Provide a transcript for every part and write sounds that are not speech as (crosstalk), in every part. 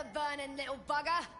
the burning little bugger.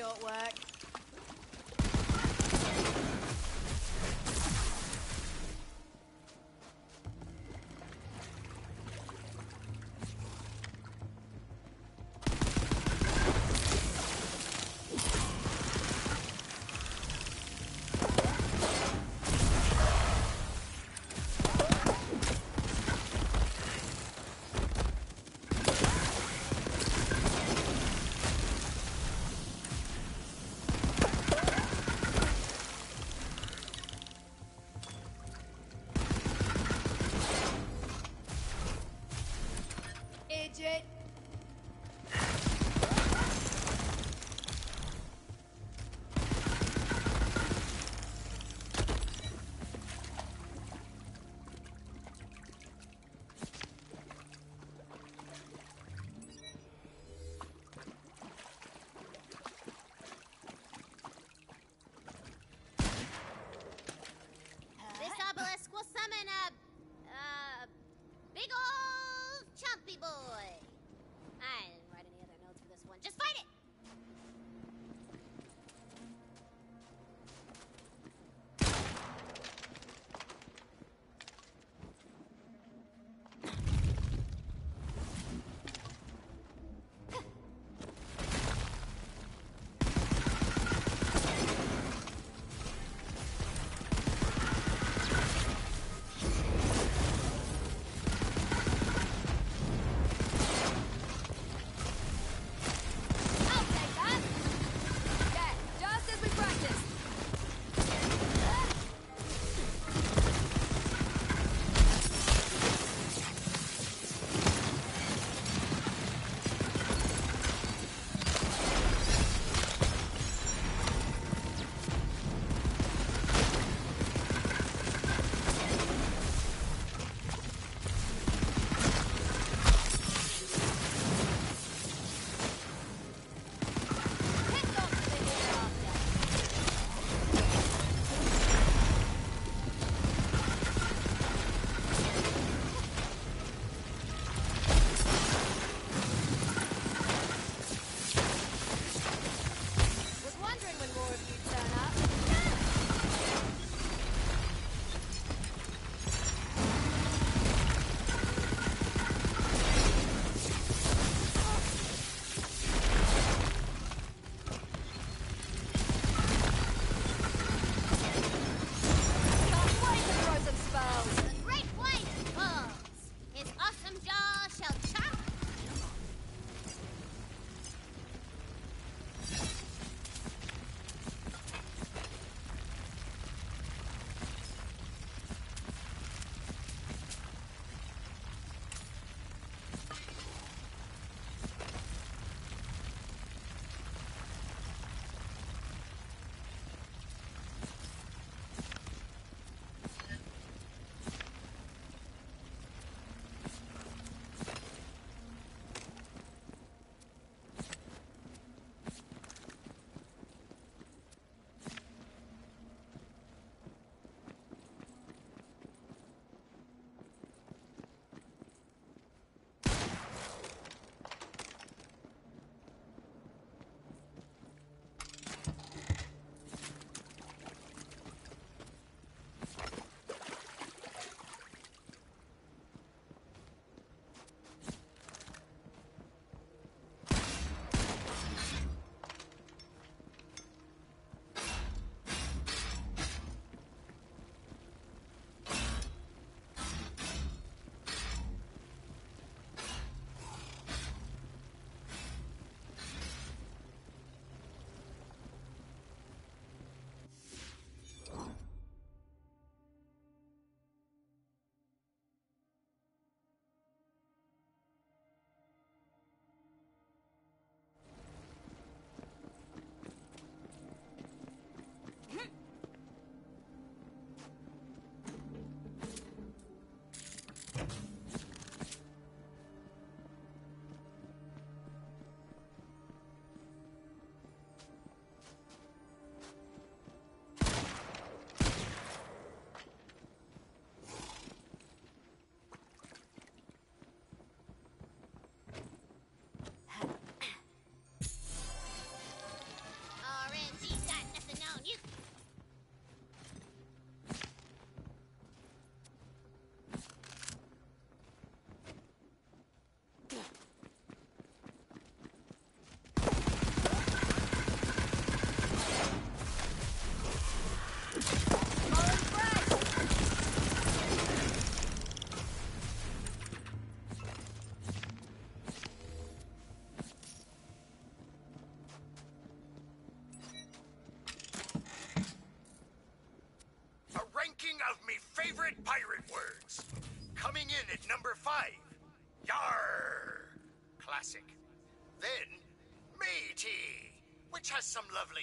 Short work.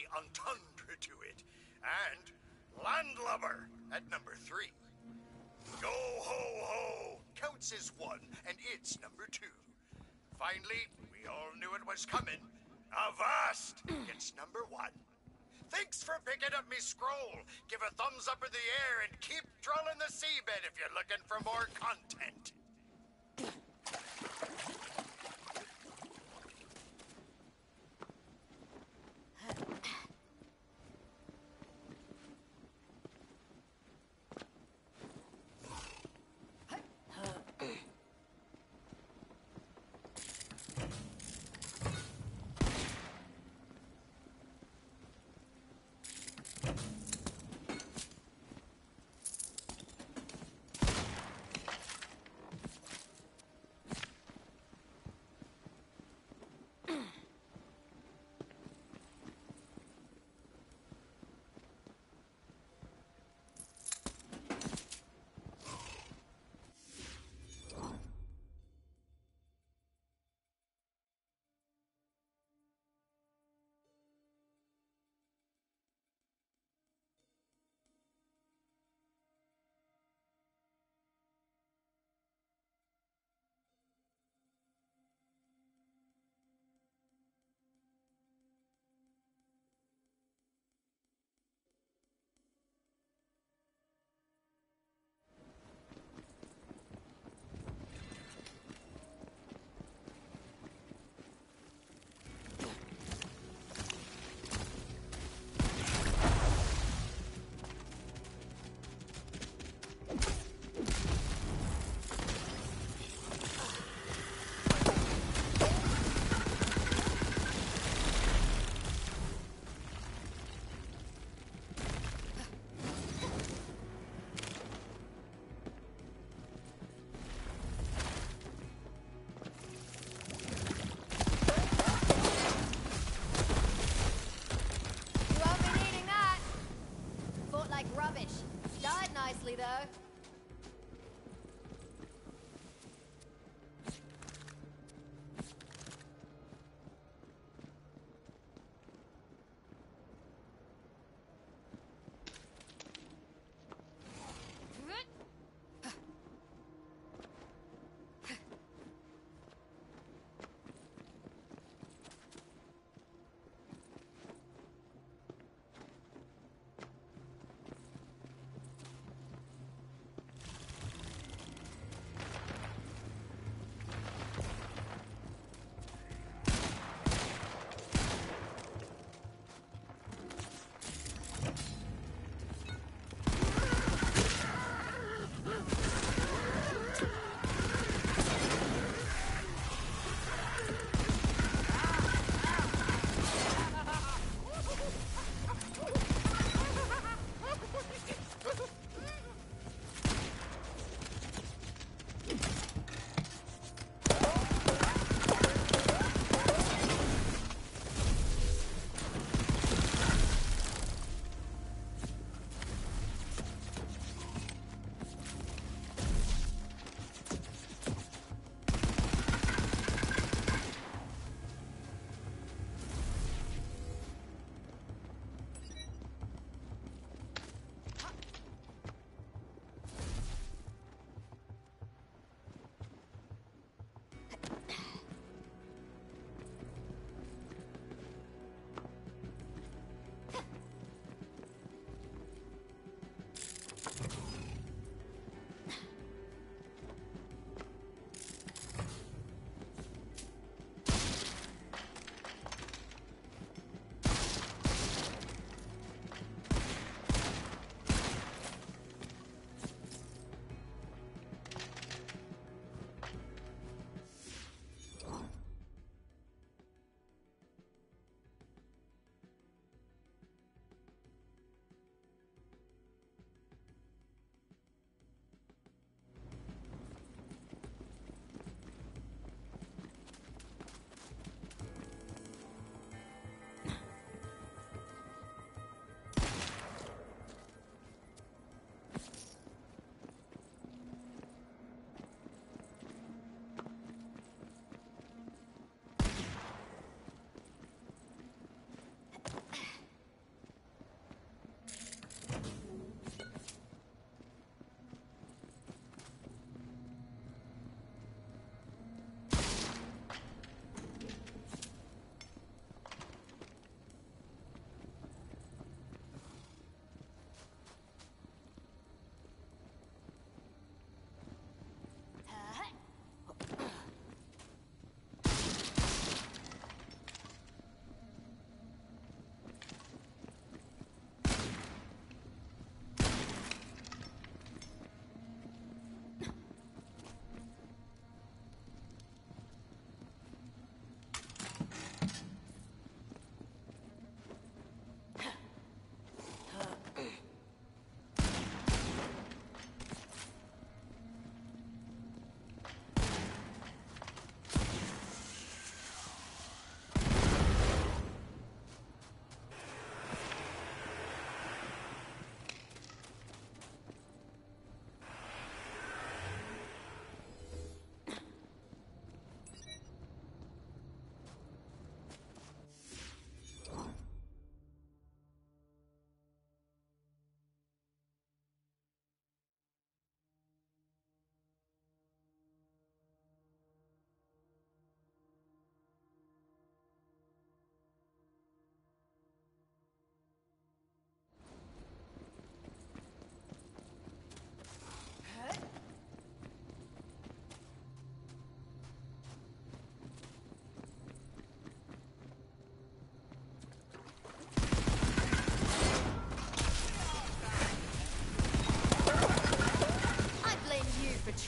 Has entendre to it. And landlubber at number three. Go ho ho counts as one, and it's number two. Finally, we all knew it was coming. Avast gets number one. Thanks for picking up me scroll. Give a thumbs up in the air and keep trolling the seabed if you're looking for more content. nicely, though.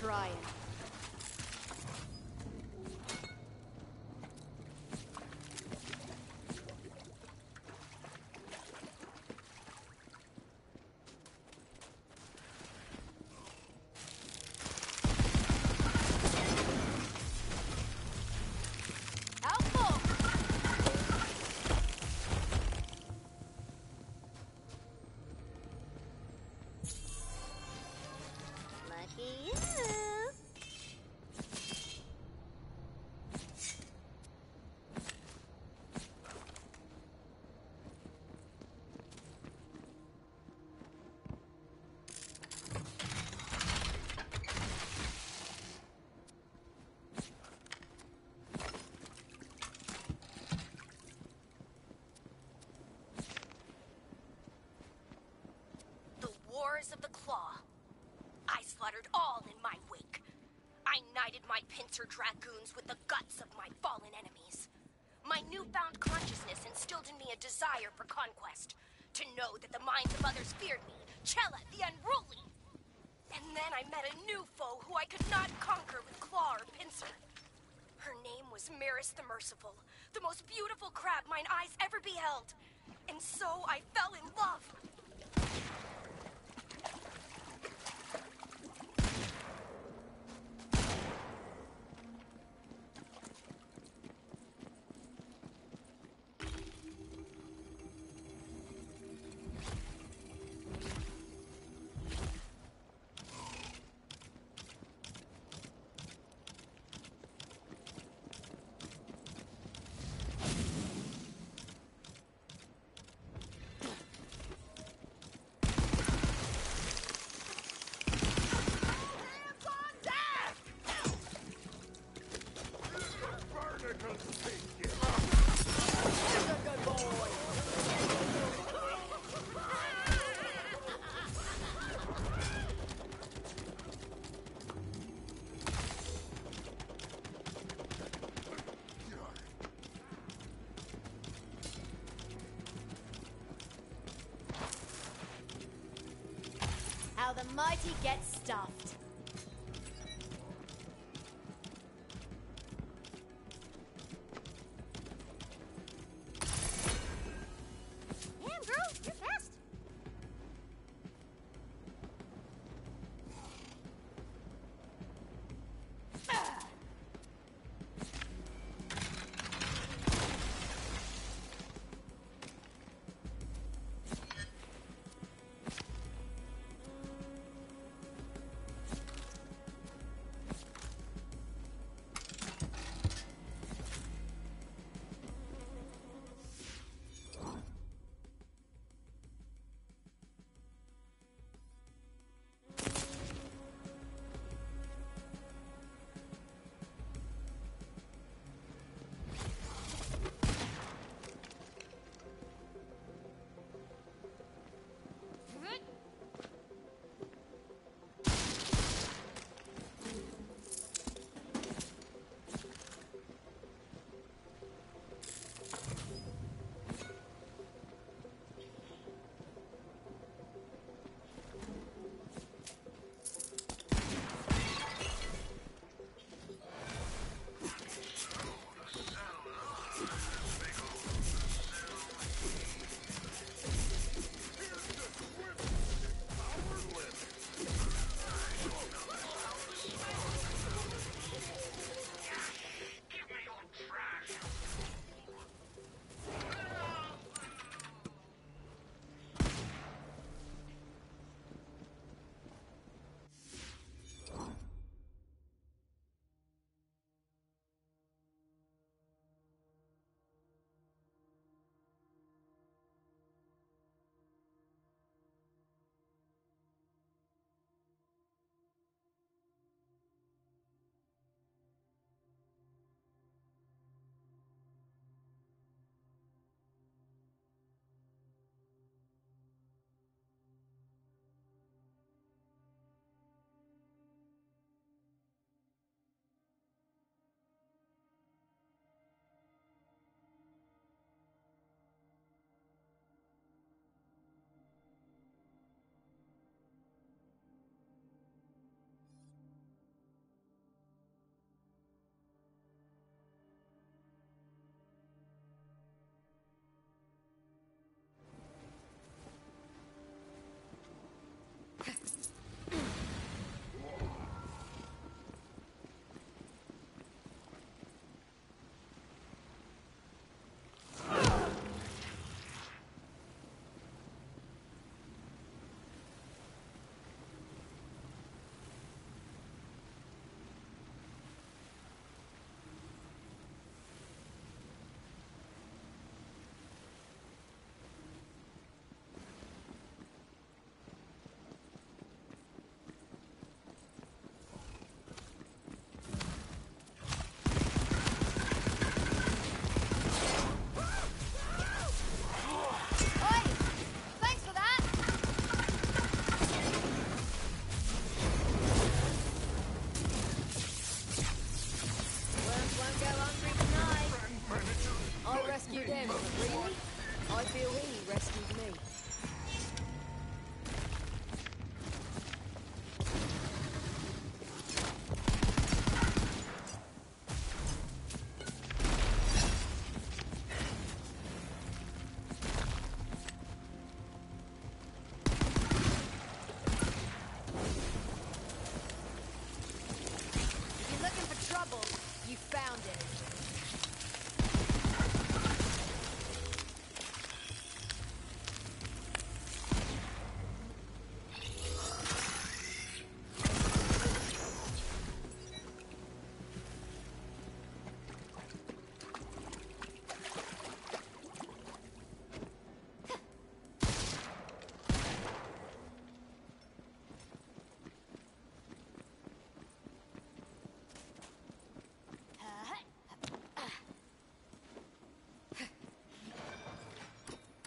Trying. My pincer dragoons with the guts of my fallen enemies. My newfound consciousness instilled in me a desire for conquest, to know that the minds of others feared me, Chella the Unruly. And then I met a new foe who I could not conquer with claw or pincer. Her name was Maris the Merciful, the most beautiful crab mine eyes ever beheld. And so I fell in love. Mighty get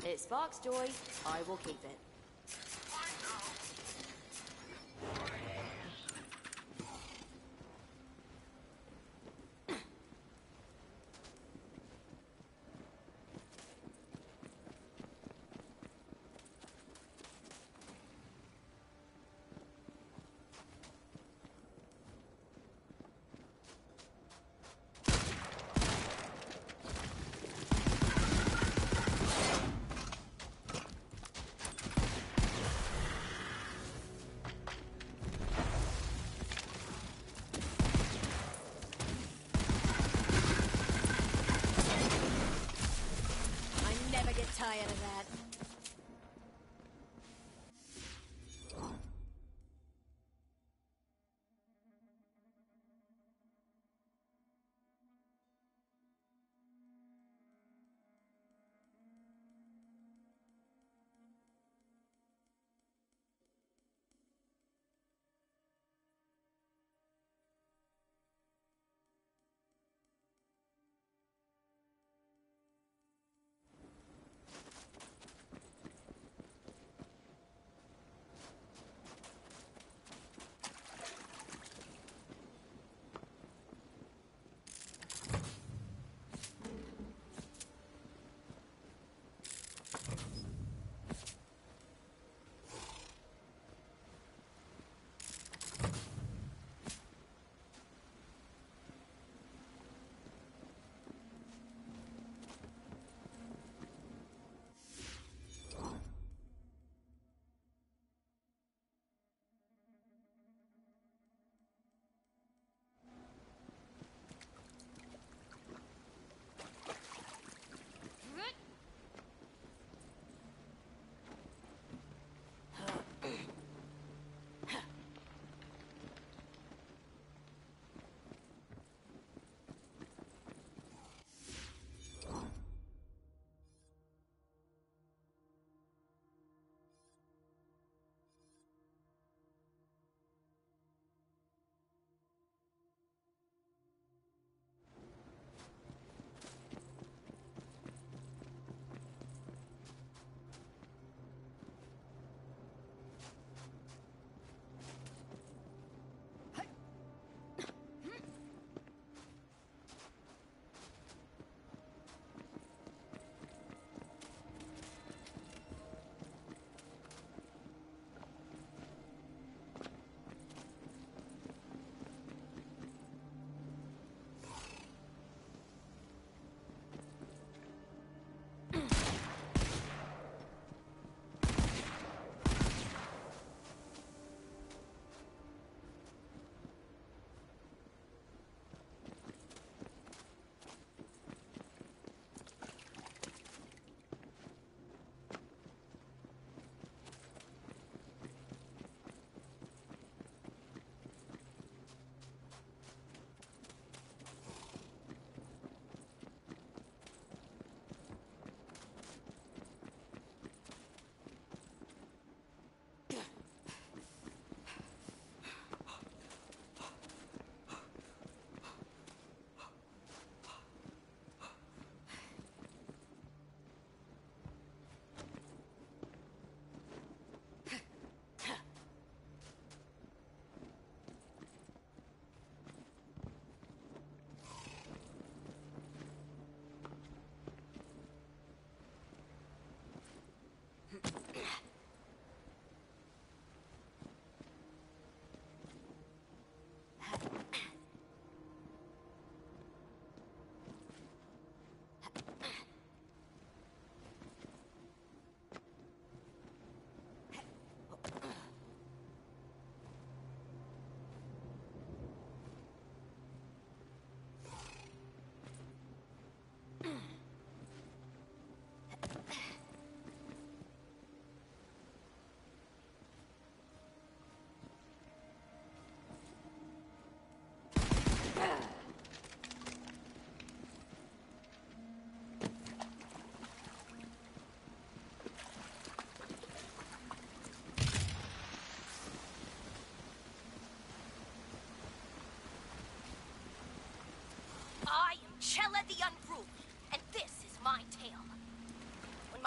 It sparks joy, I will keep it. tie it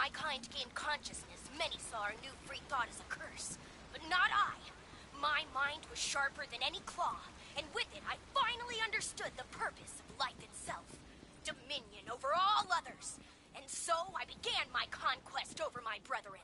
my kind gained consciousness, many saw our new free thought as a curse. But not I. My mind was sharper than any claw, and with it I finally understood the purpose of life itself. Dominion over all others. And so I began my conquest over my brethren.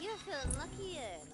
Uh, you're feeling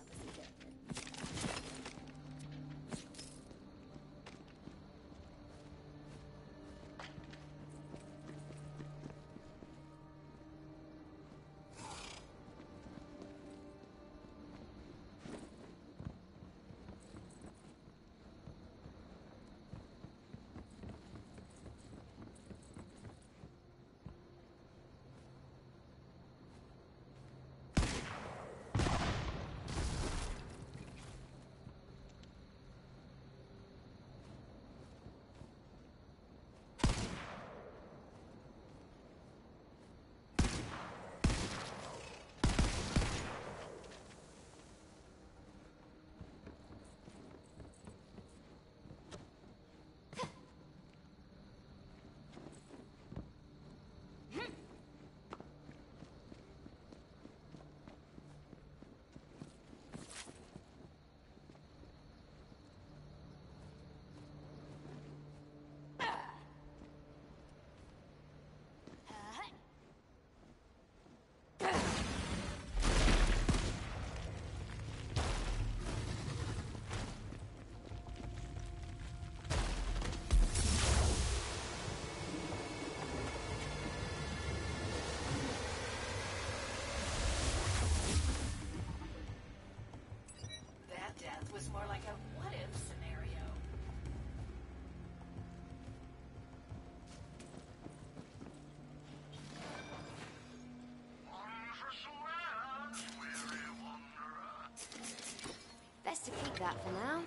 Best to keep that for now.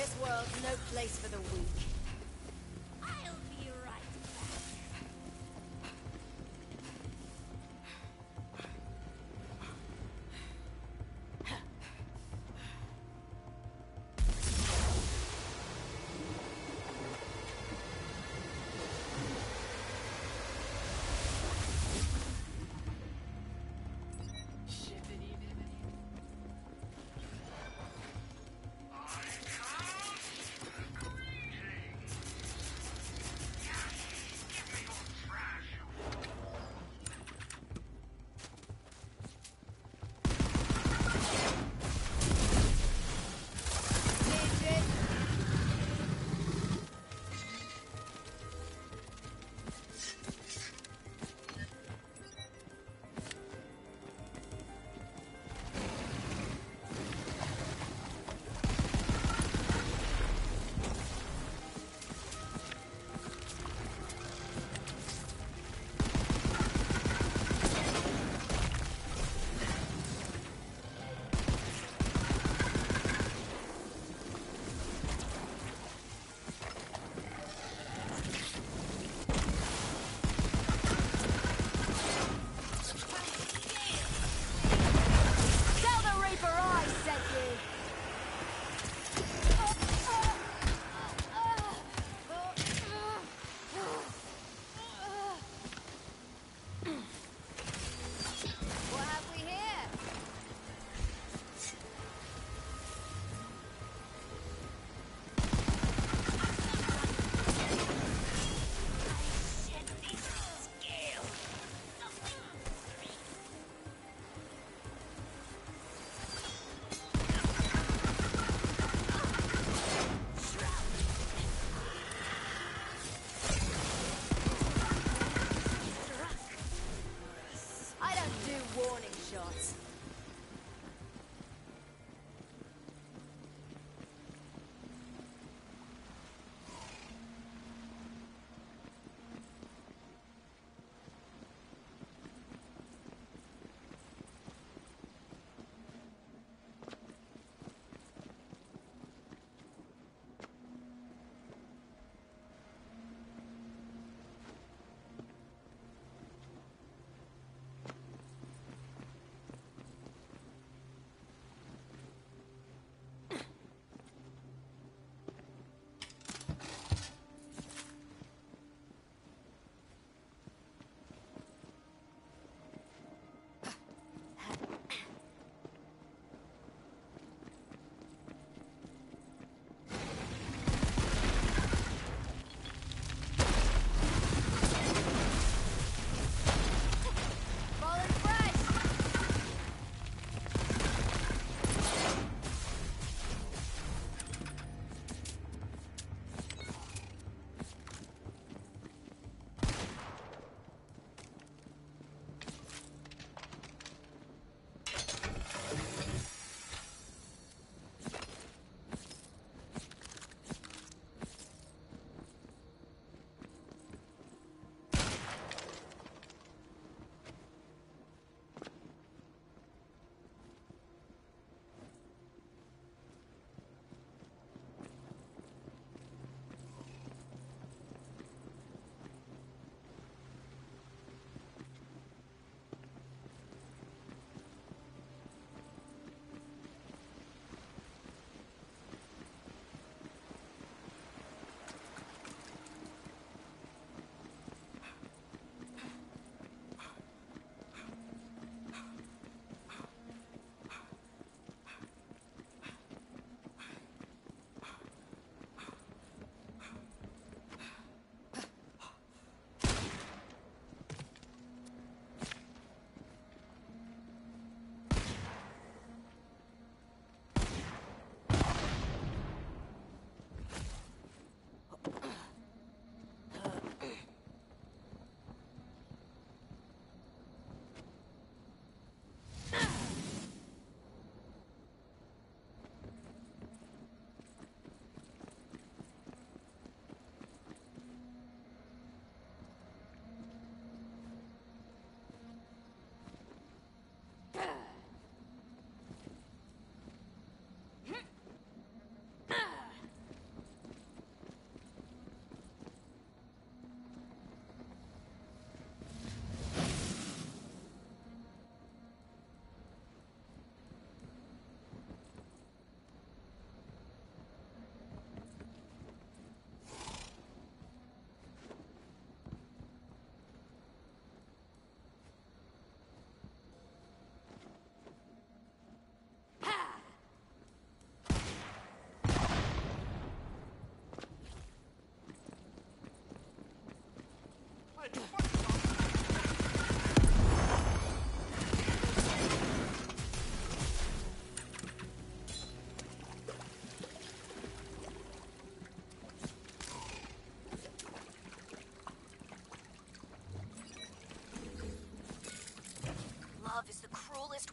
This world's no place for the weak.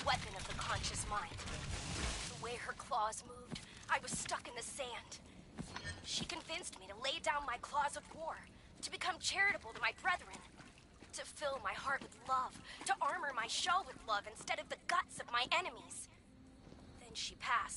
Weapon of the conscious mind. The way her claws moved, I was stuck in the sand. She convinced me to lay down my claws of war, to become charitable my brethren, to fill my heart with love, to armor my shell with love instead of the guts of my enemies. Then she passed,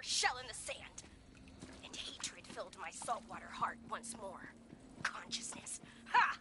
her shell in the sand. And hatred filled my saltwater heart once more. Consciousness. Ha!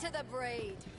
To the breed.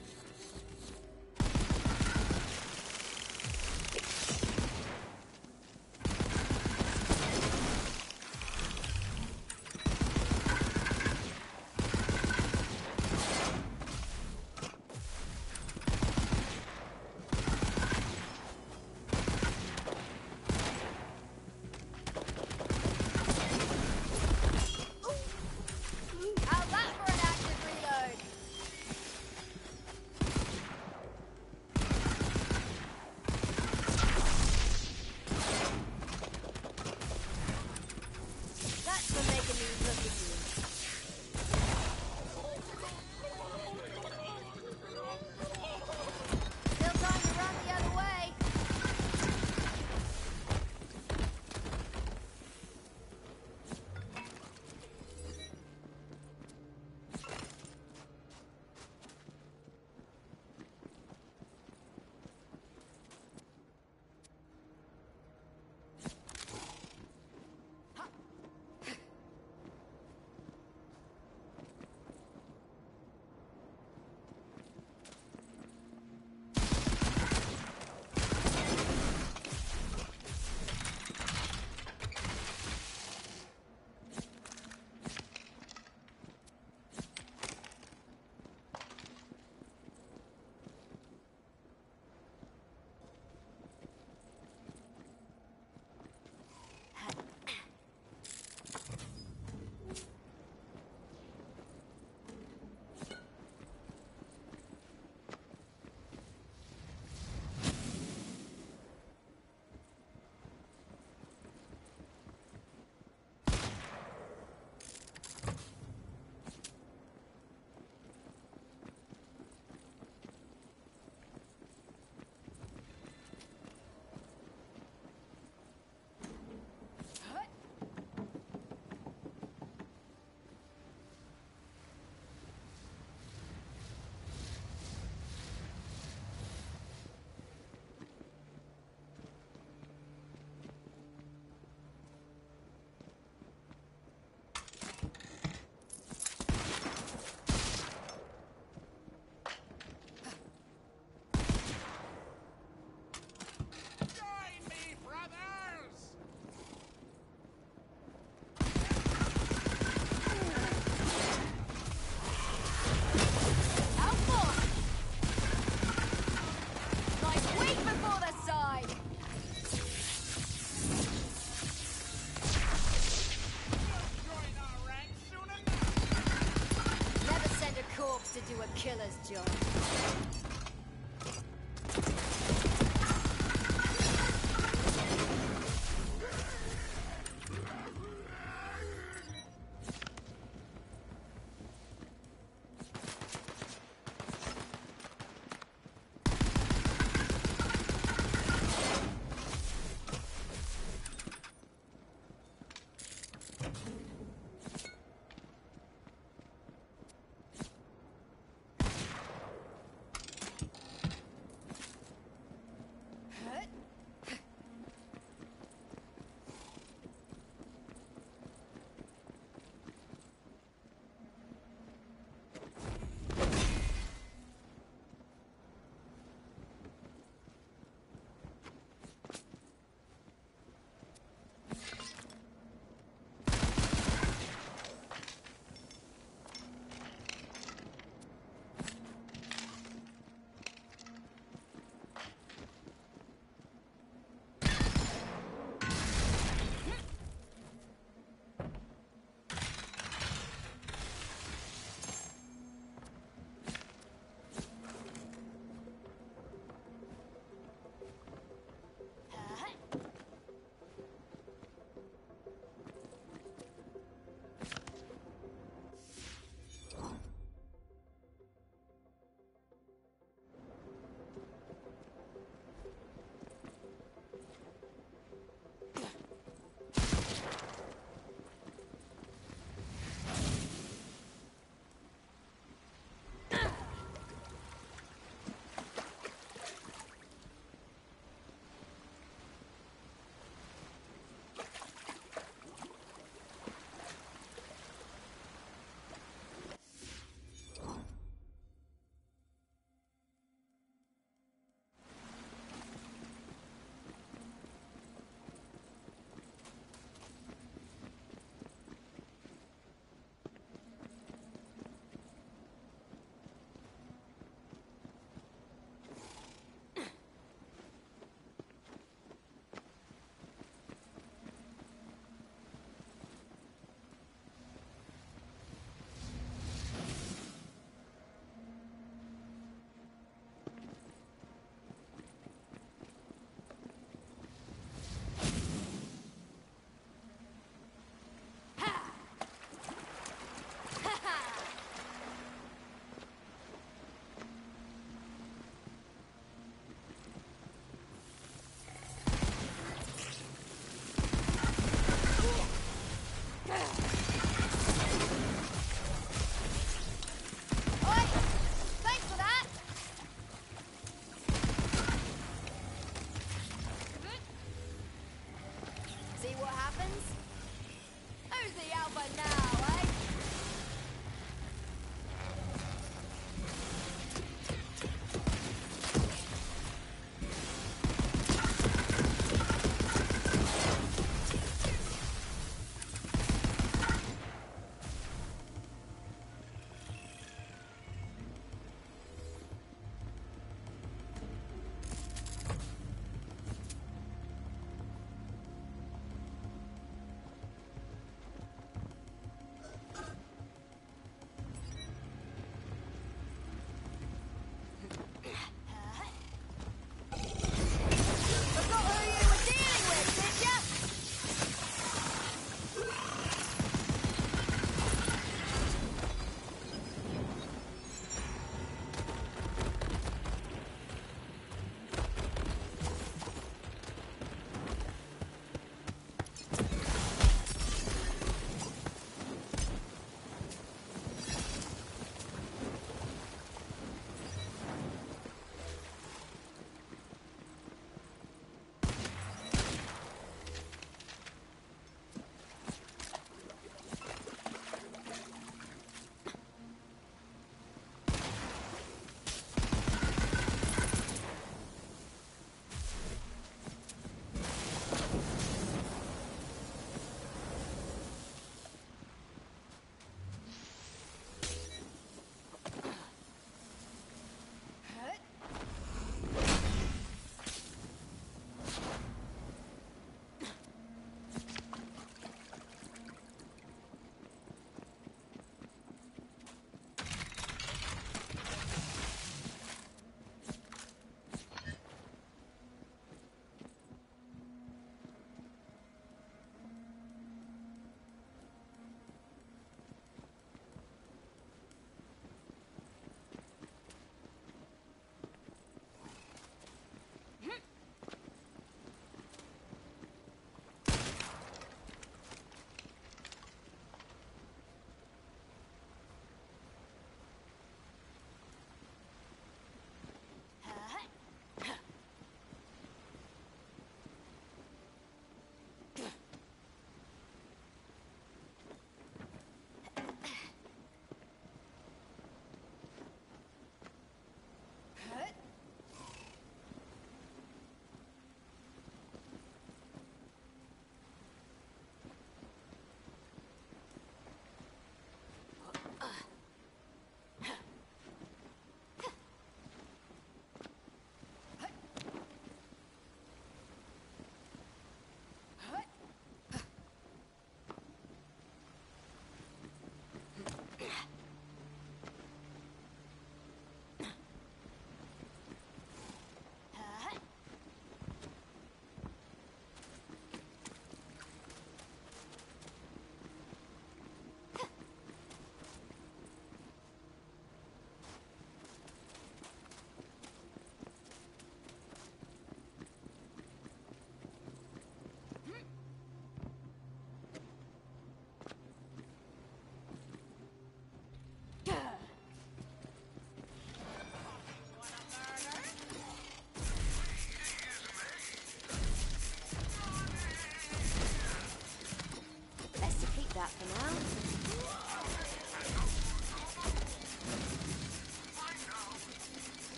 Killer's joy.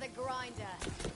The grinder.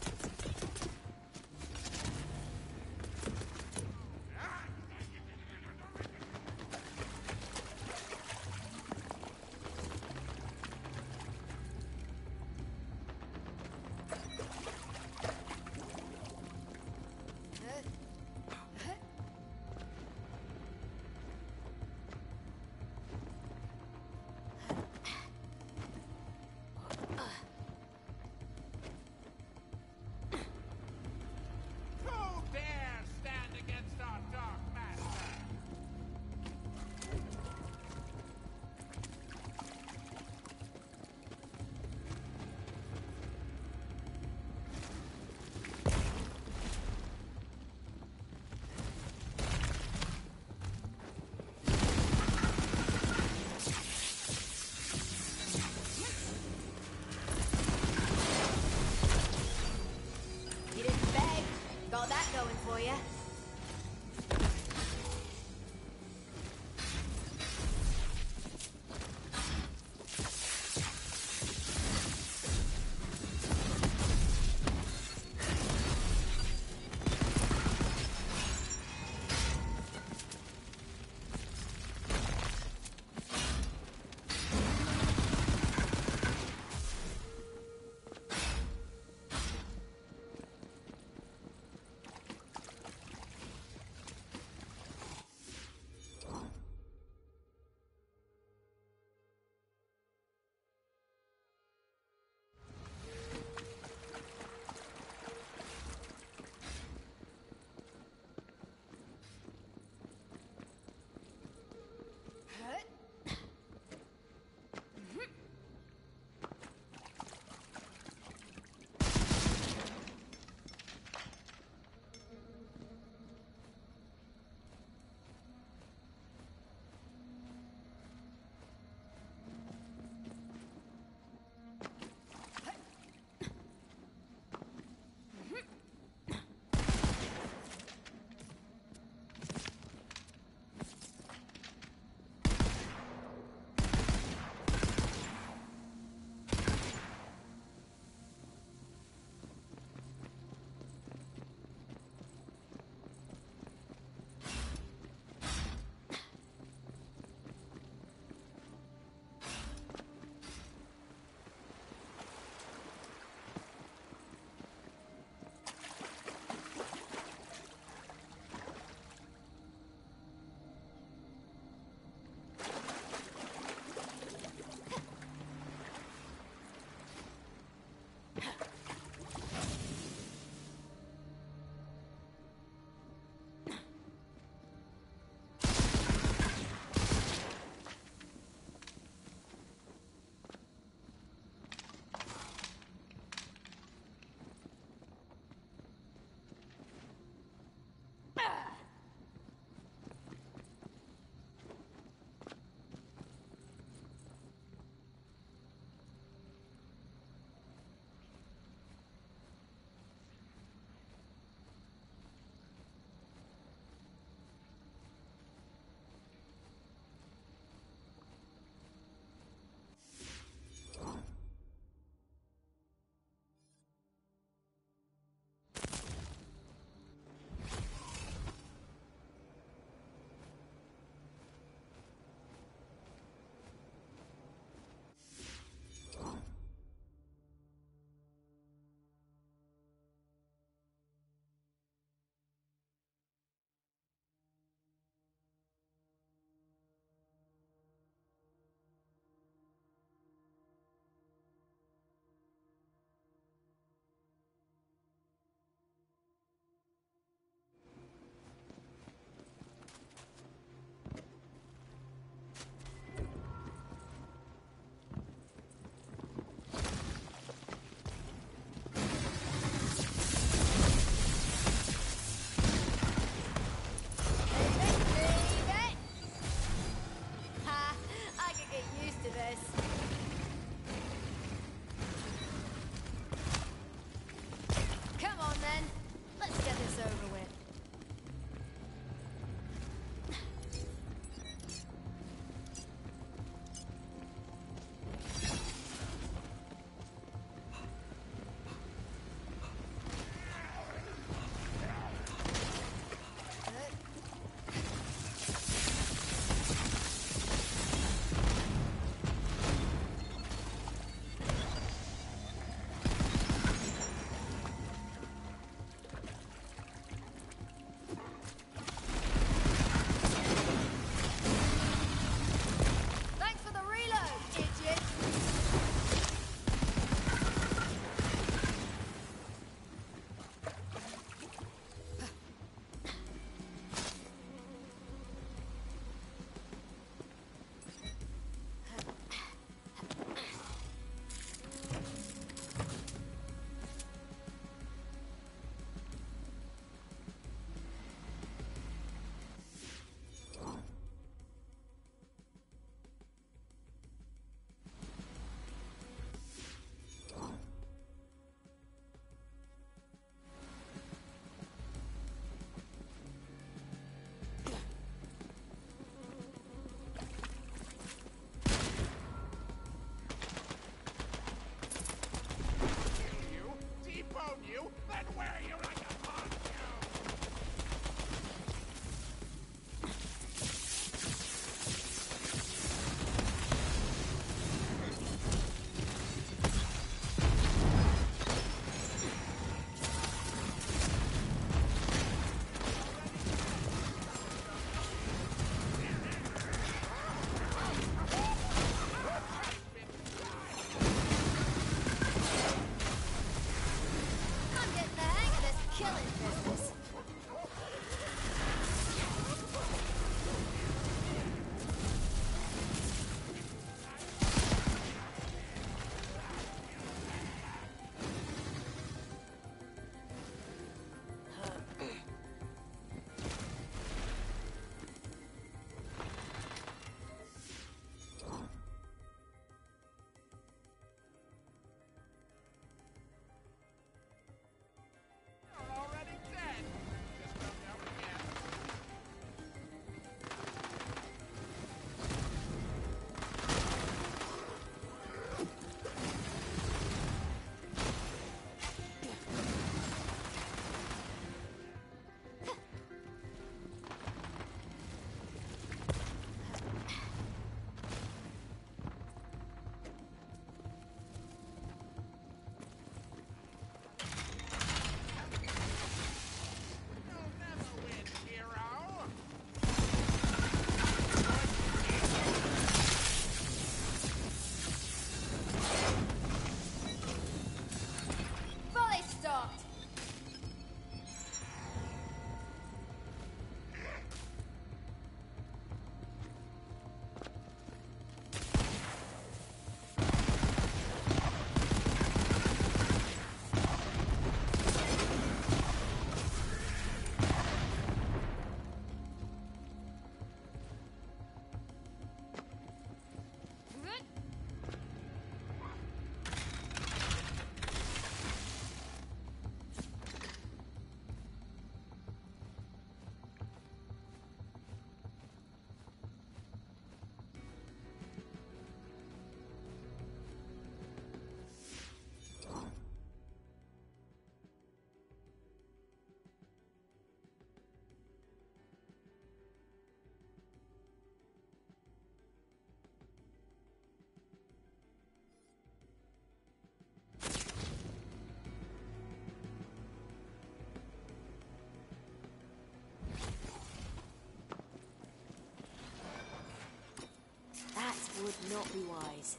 Would not be wise.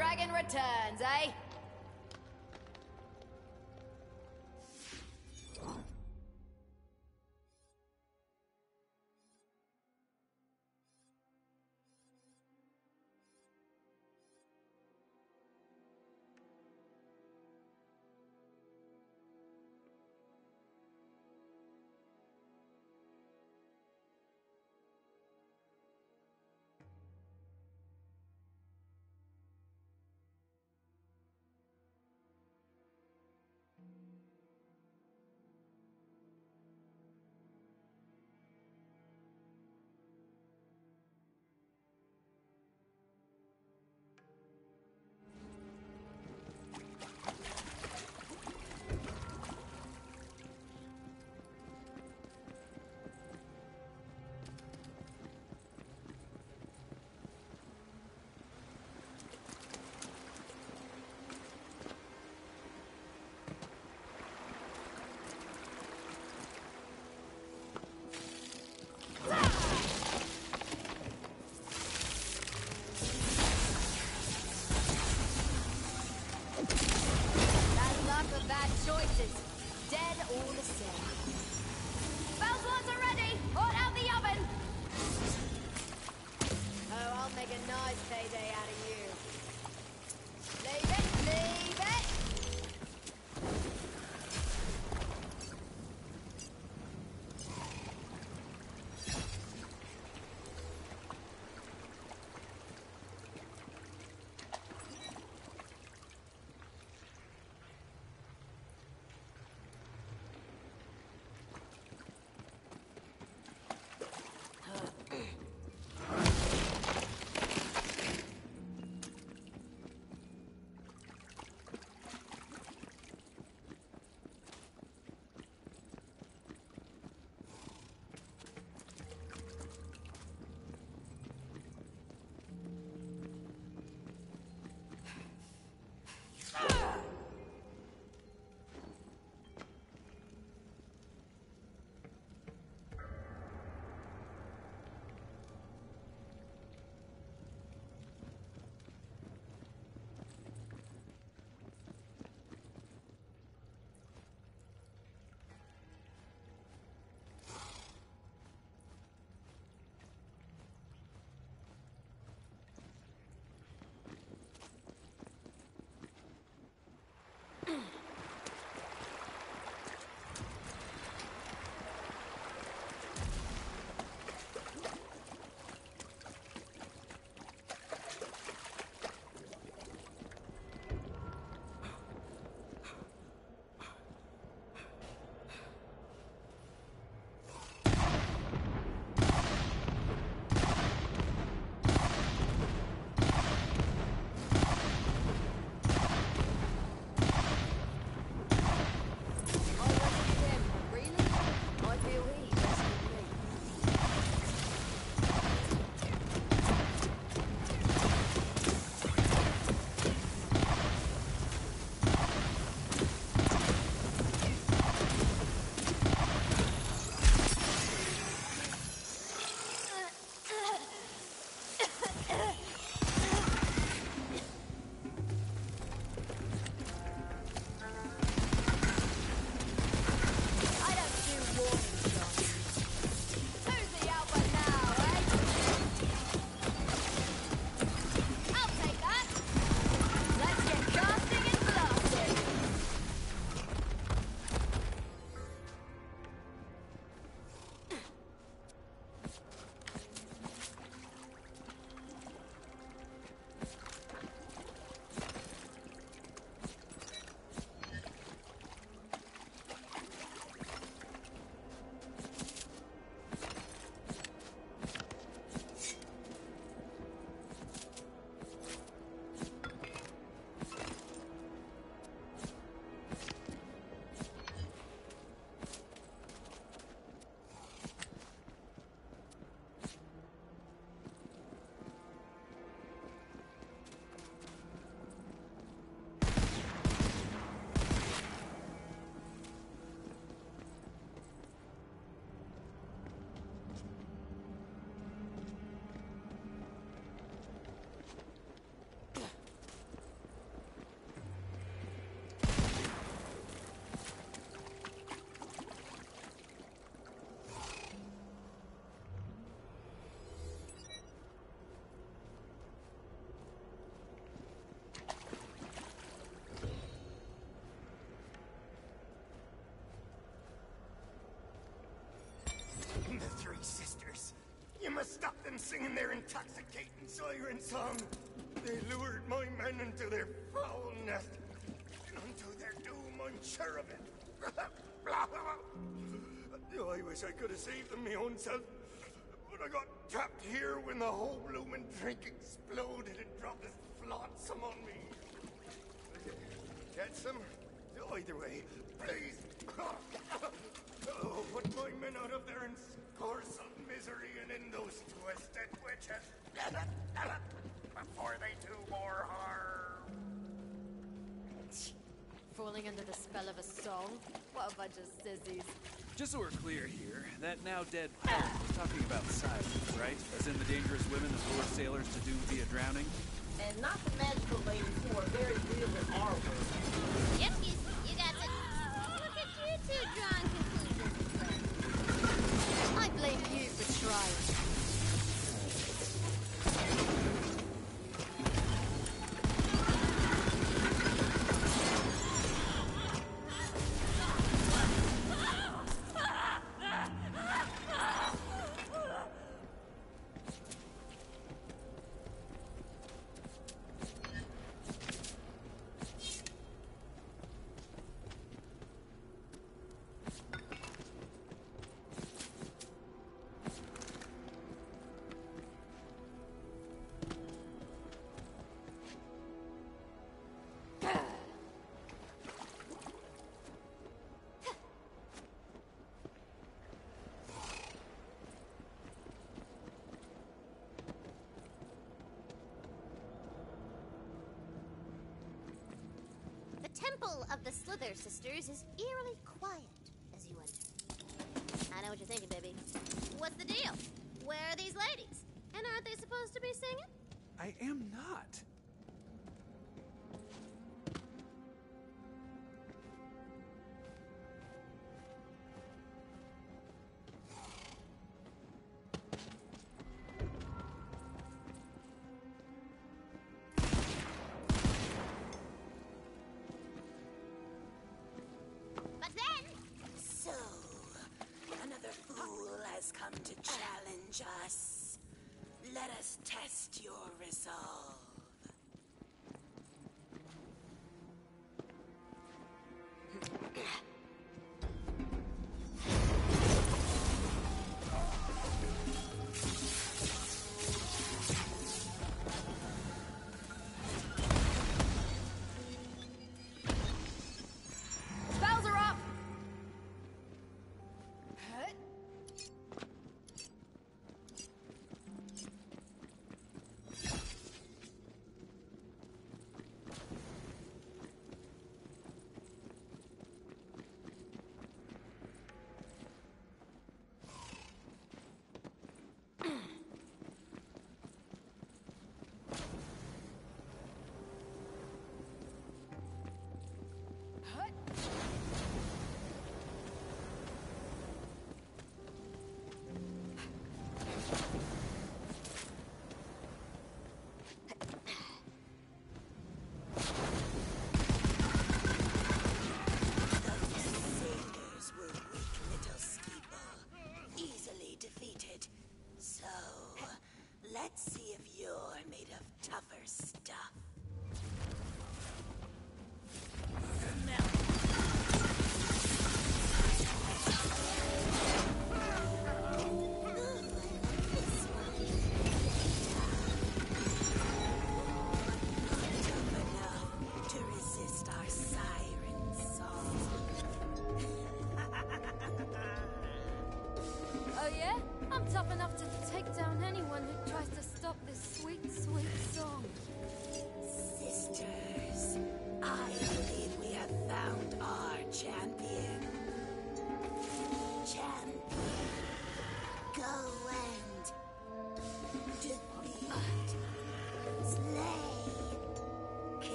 Dragon returns, eh? Singing their intoxicating siren song. They lured my men into their foul nest. And unto their doom, I'm sure of it. I wish I could have saved them my own self. But I got trapped here when the whole bloomin' drink exploded and dropped its flotsam on me. Get some? Either way, please. Under spell of a song? What a bunch of sissies. Just so we're clear here, that now dead pirate was talking about sirens, right? As in the dangerous women that lure sailors to doom via drowning? And not the magical ladies who are very real in our world. Yep, you, you got to look at you two drawing conclusions. I blame you for trying. Temple of the Slither Sisters is eerily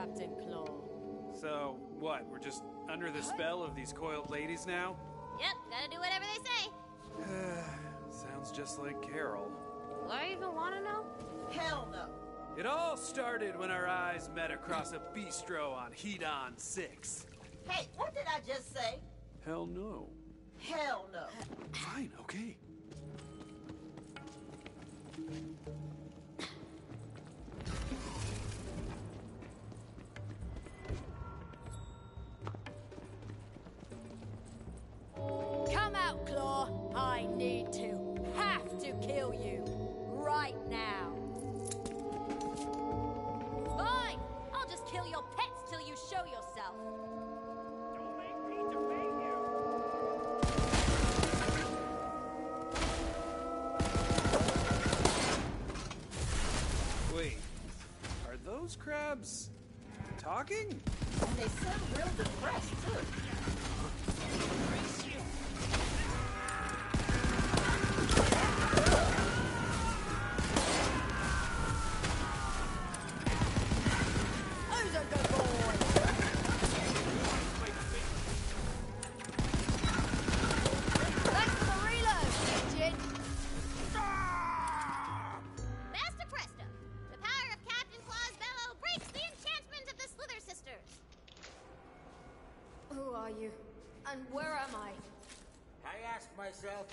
Captain Claw. So, what? We're just under the spell of these coiled ladies now? yep, gotta do whatever they say. (sighs) Sounds just like Carol. Do I even want to know? Hell no. It all started when our eyes met across a bistro on Hedon 6. Hey, what did I just say? Hell no. Hell no. Fine, okay. I need to, have to kill you. Right now. Fine. I'll just kill your pets till you show yourself. Don't make me defend you. Wait, are those crabs talking? And they sound real depressed, too.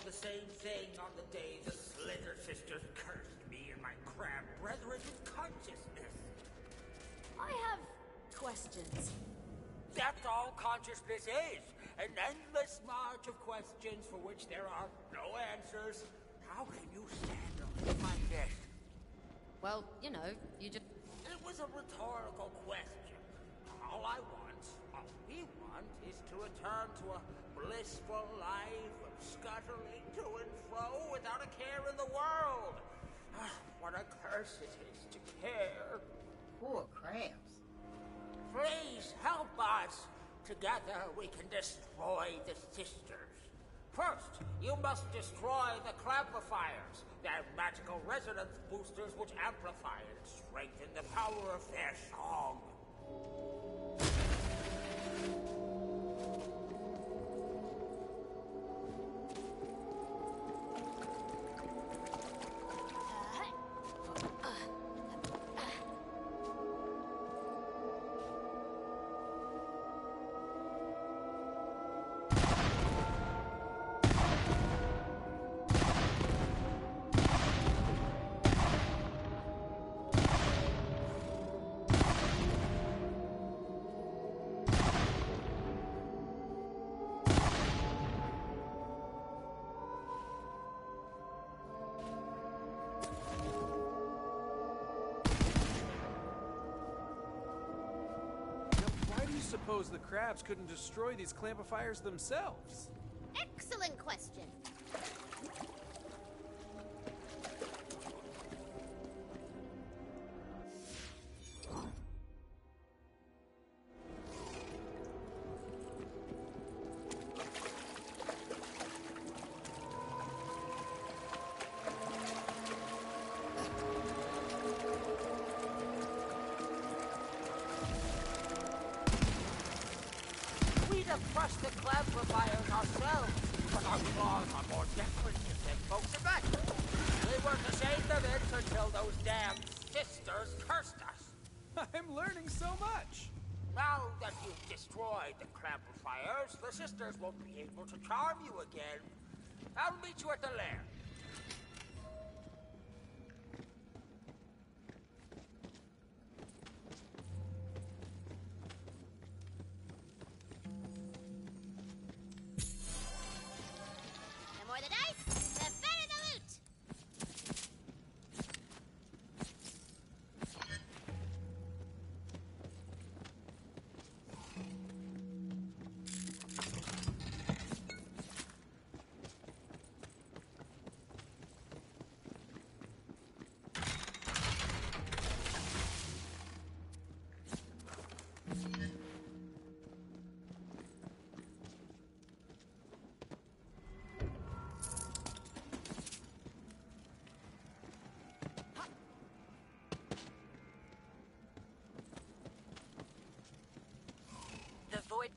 The same thing on the day the Slither sisters cursed me and my crab brethren with consciousness. I have questions. That's all consciousness is. An endless march of questions for which there are no answers. How can you stand on my desk? Well, you know, you just. It was a rhetorical question. All I want, all we want, is to return to a blissful life of scuttling to and fro without a care in the world. Ah, what a curse it is to care. Poor Cramps. Please help us. Together we can destroy the sisters. First, you must destroy the clamplifiers. They're magical resonance boosters which amplify and strengthen the power of their song. Thank you. Suppose the crabs couldn't destroy these clampifiers themselves? Our claws are more decorative than folks imagine. We weren't ashamed of it until those damn sisters cursed us. I'm learning so much. Now that you've destroyed the clamplifiers, the sisters won't be able to charm you again. I'll meet you at the lair.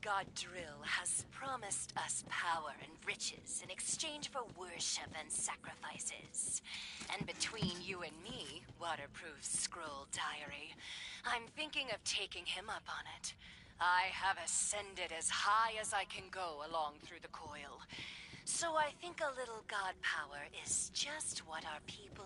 God Drill has promised us power and riches in exchange for worship and sacrifices. And between you and me, Waterproof Scroll Diary, I'm thinking of taking him up on it. I have ascended as high as I can go along through the coil. So I think a little god power is just what our people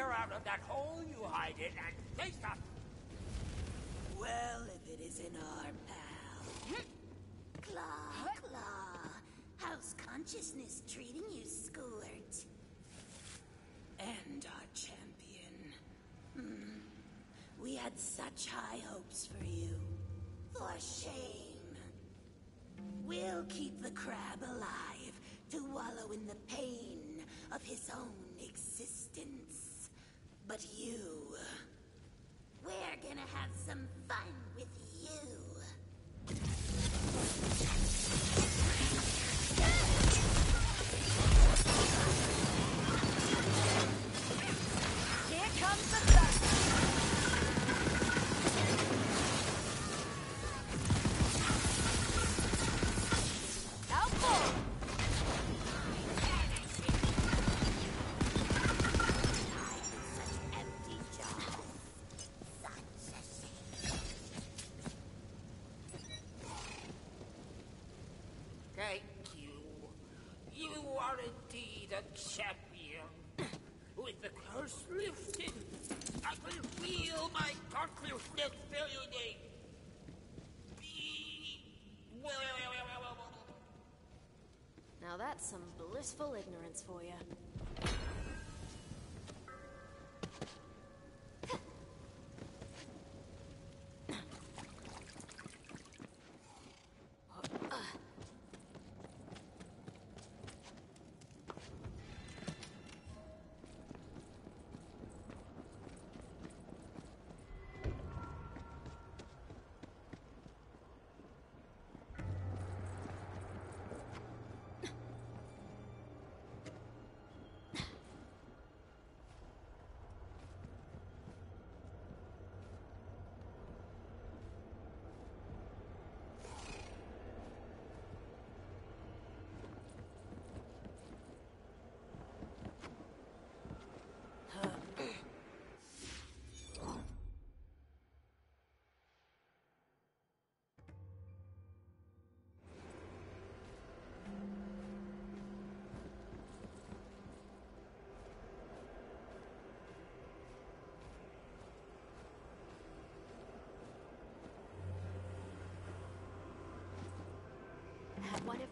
slither out of that hole you hide in and face up? Well, if it isn't our pal. Claw, Claw. How's consciousness treating you, Squirt? And our champion. Hmm. We had such high hopes for you. For shame. We'll keep the crab alive to wallow in the pain of his own blissful ignorance for you.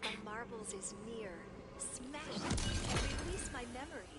Of marbles is near. Smash it and release my memories.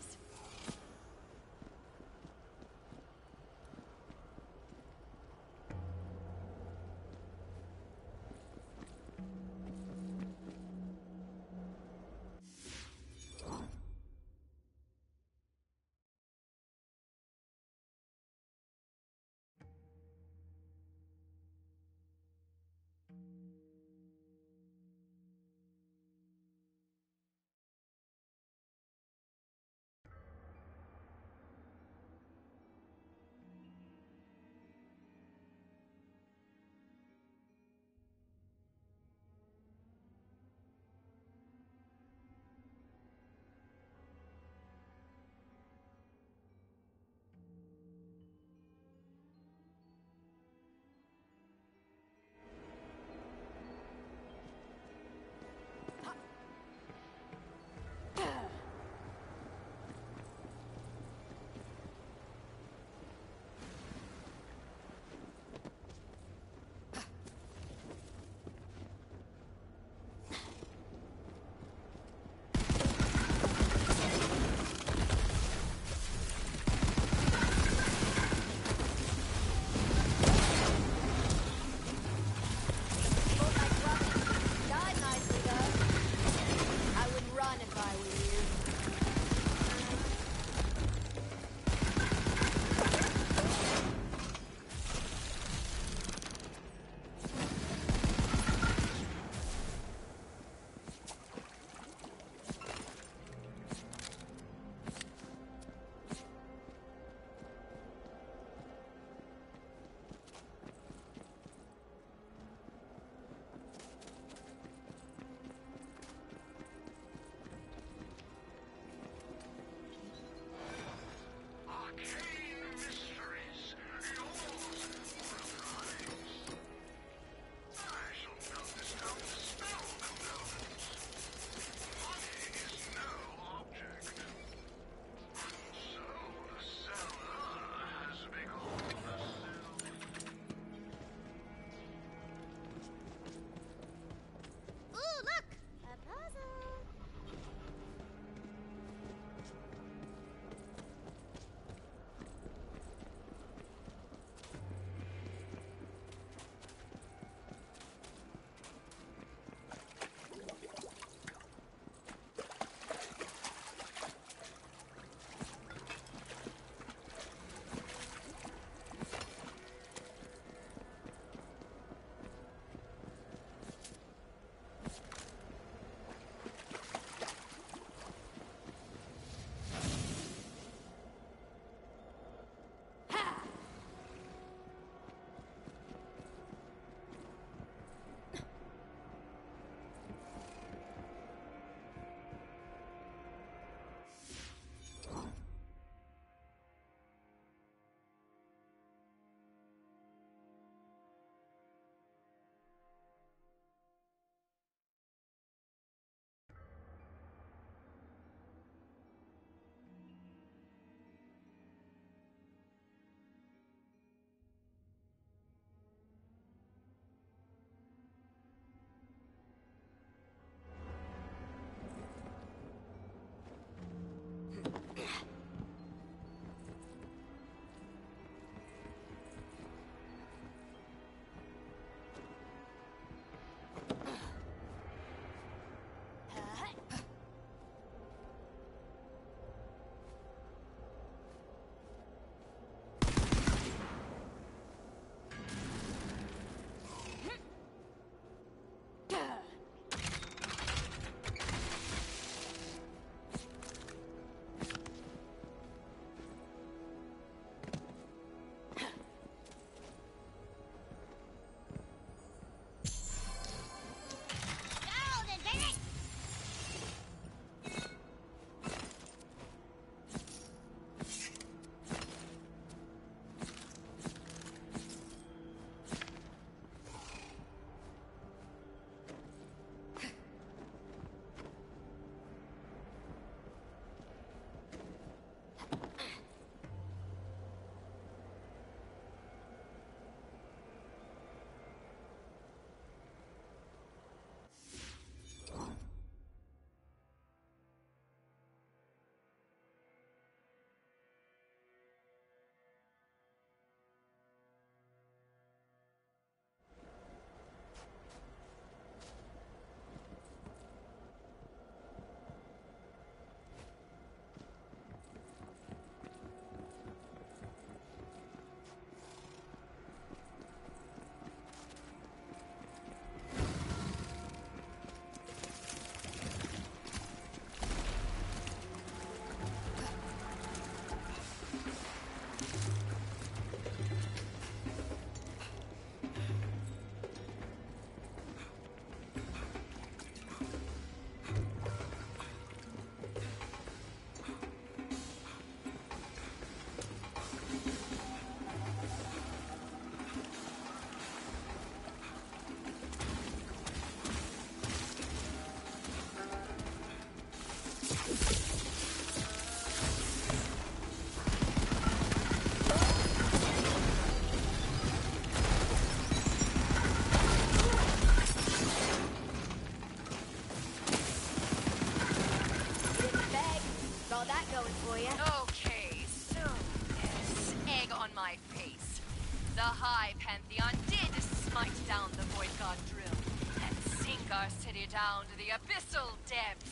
Pantheon did smite down the Void God drill and sink our city down to the abyssal depths.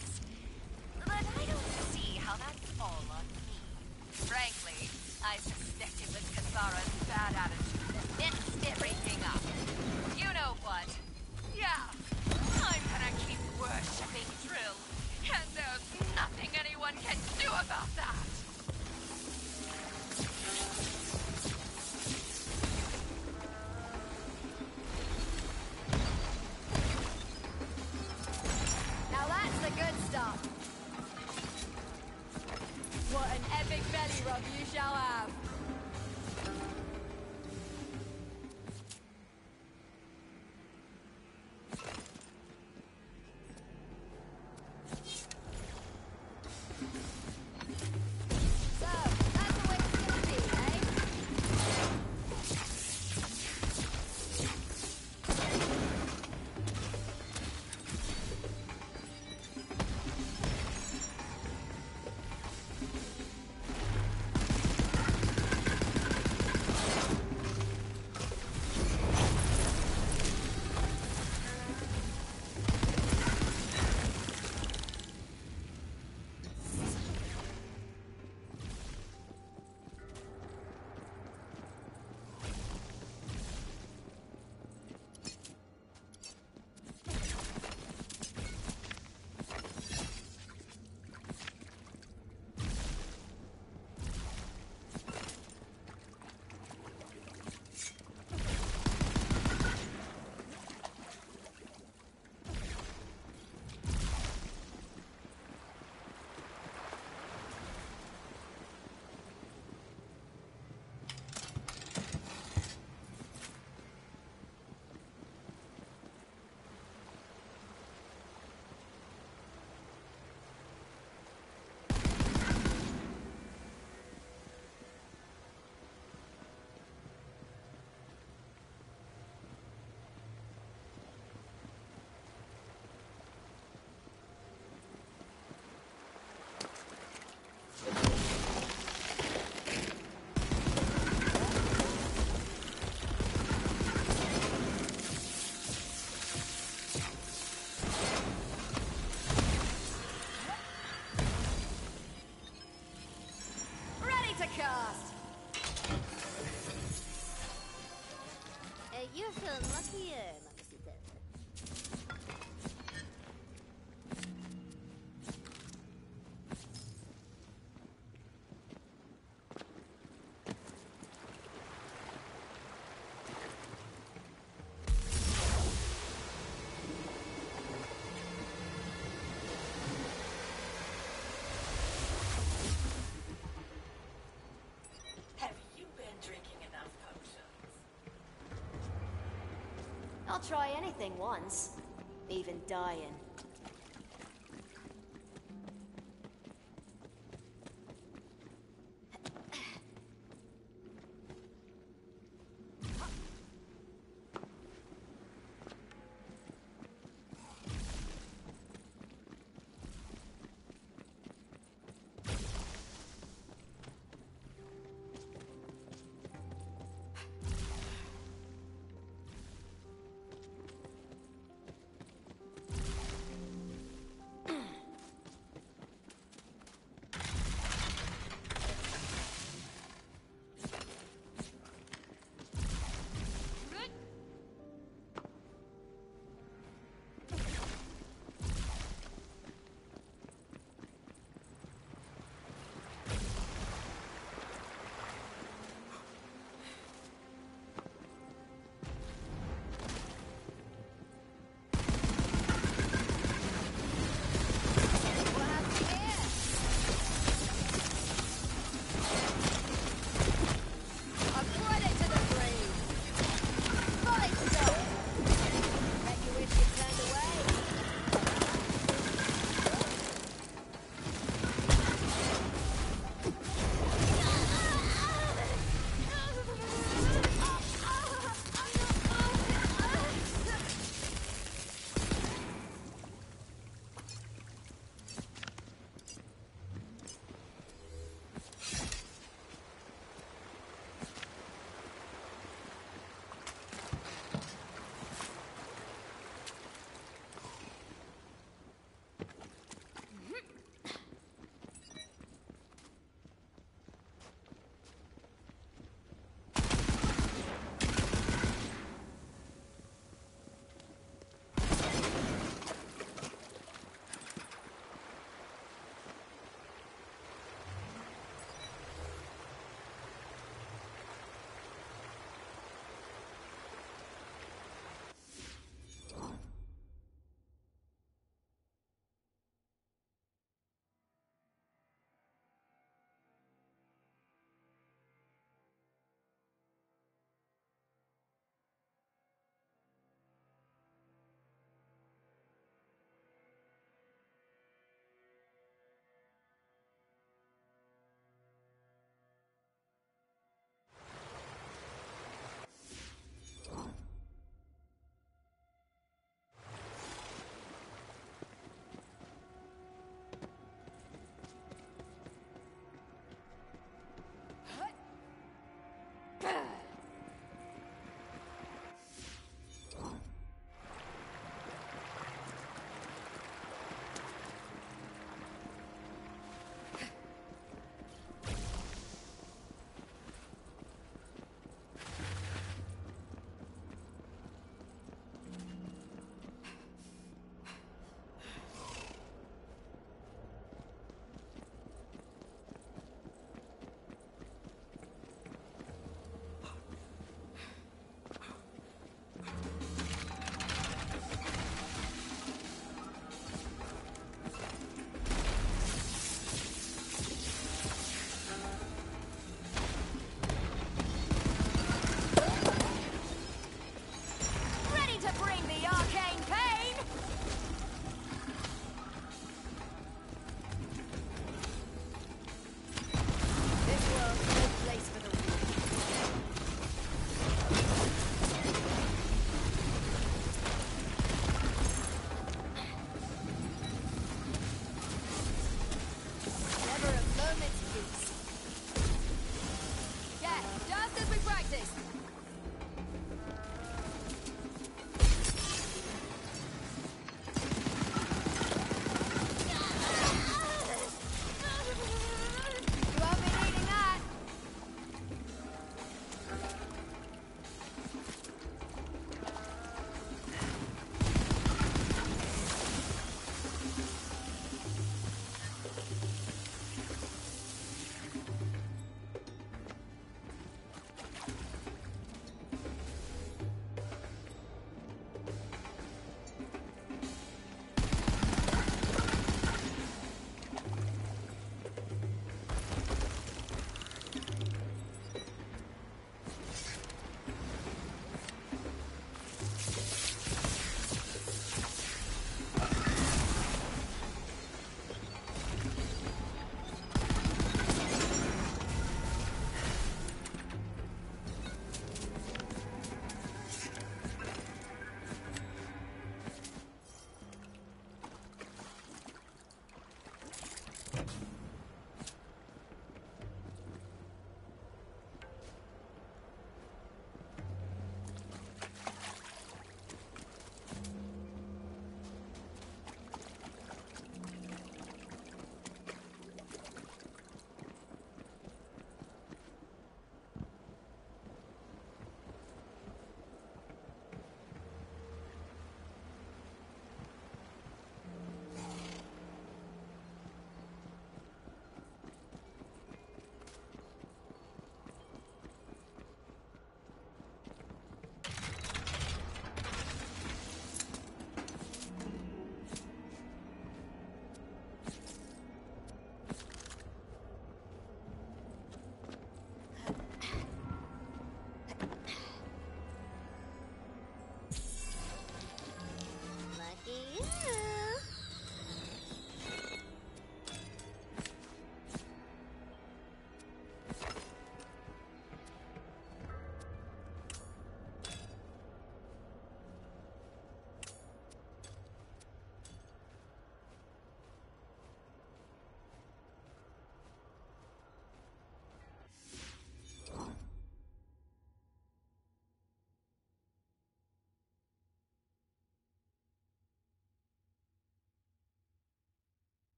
I'll try anything once. Even dying.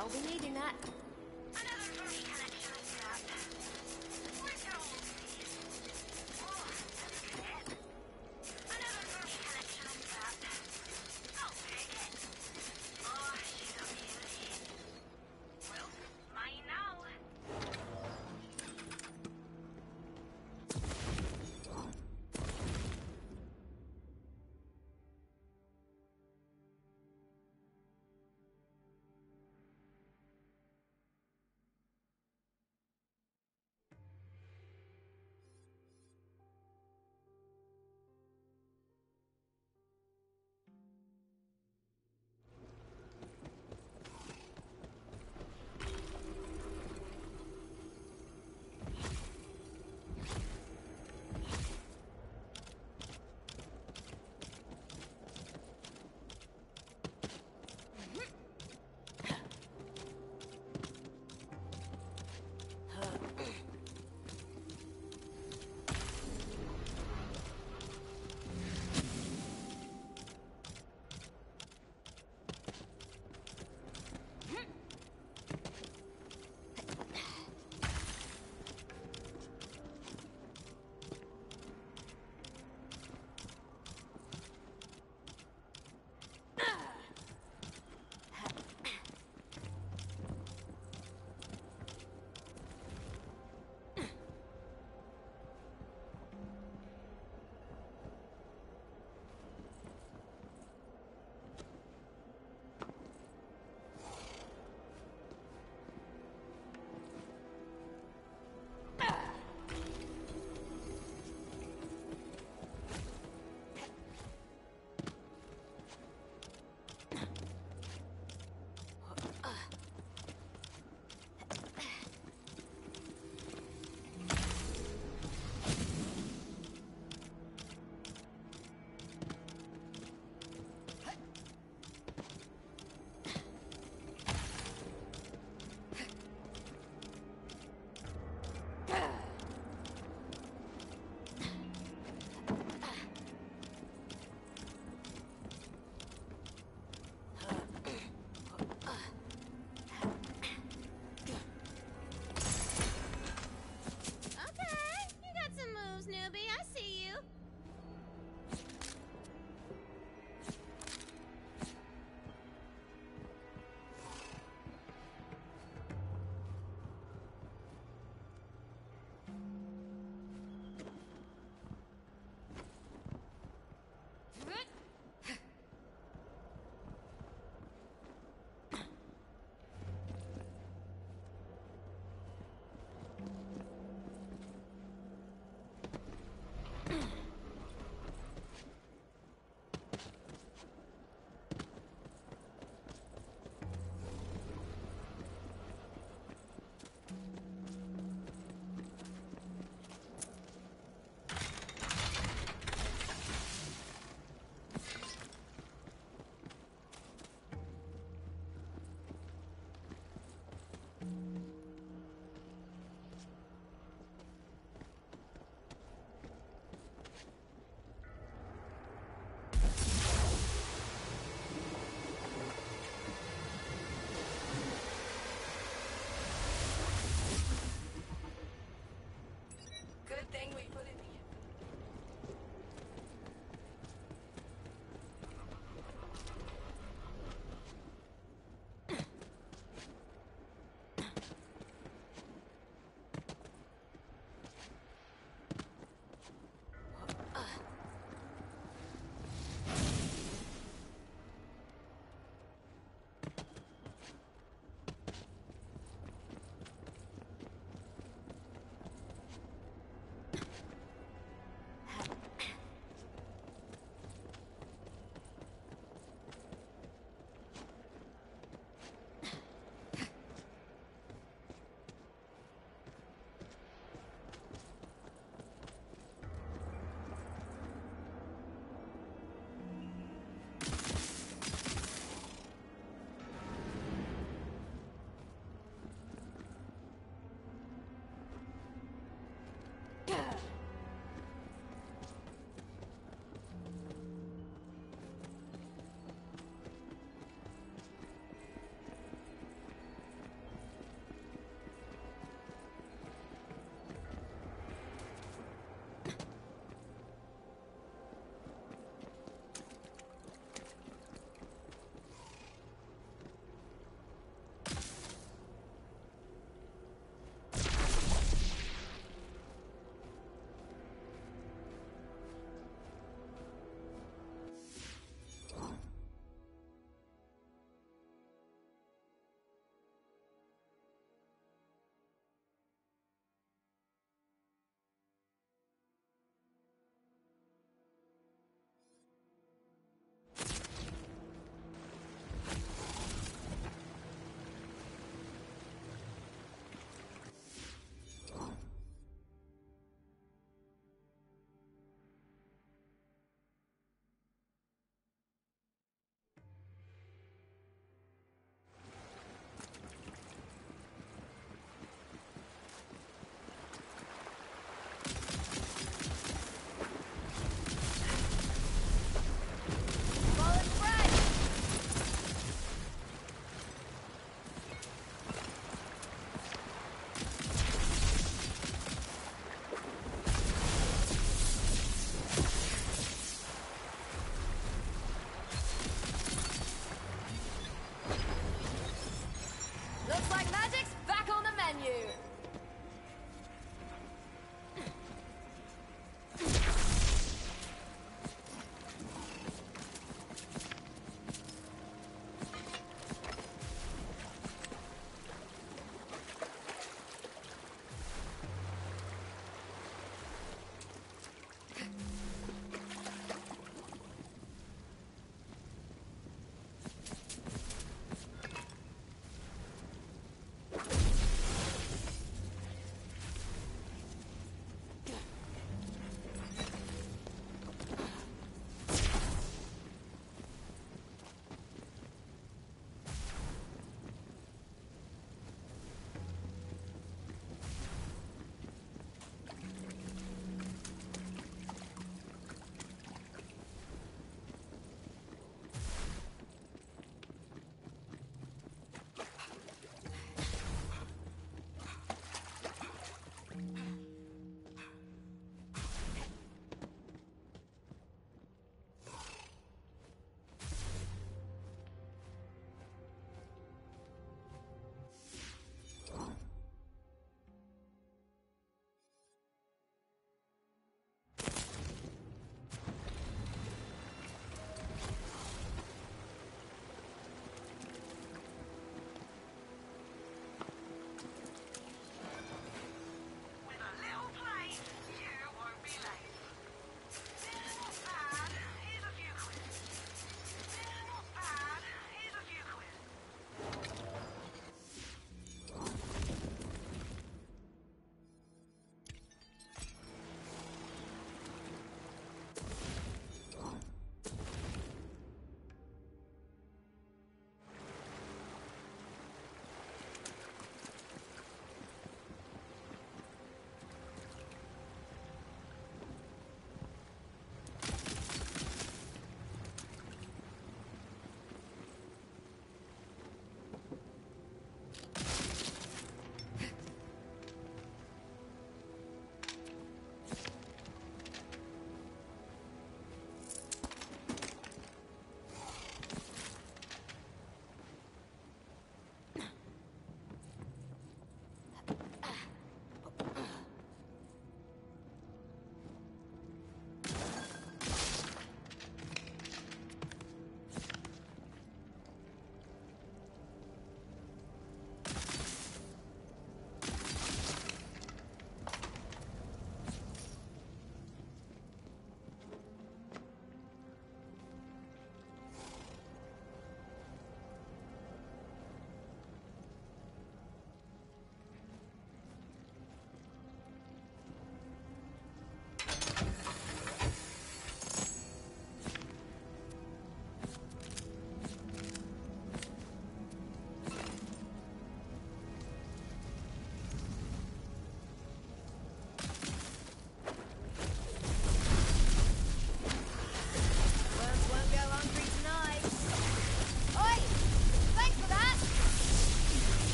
I'll be needing that.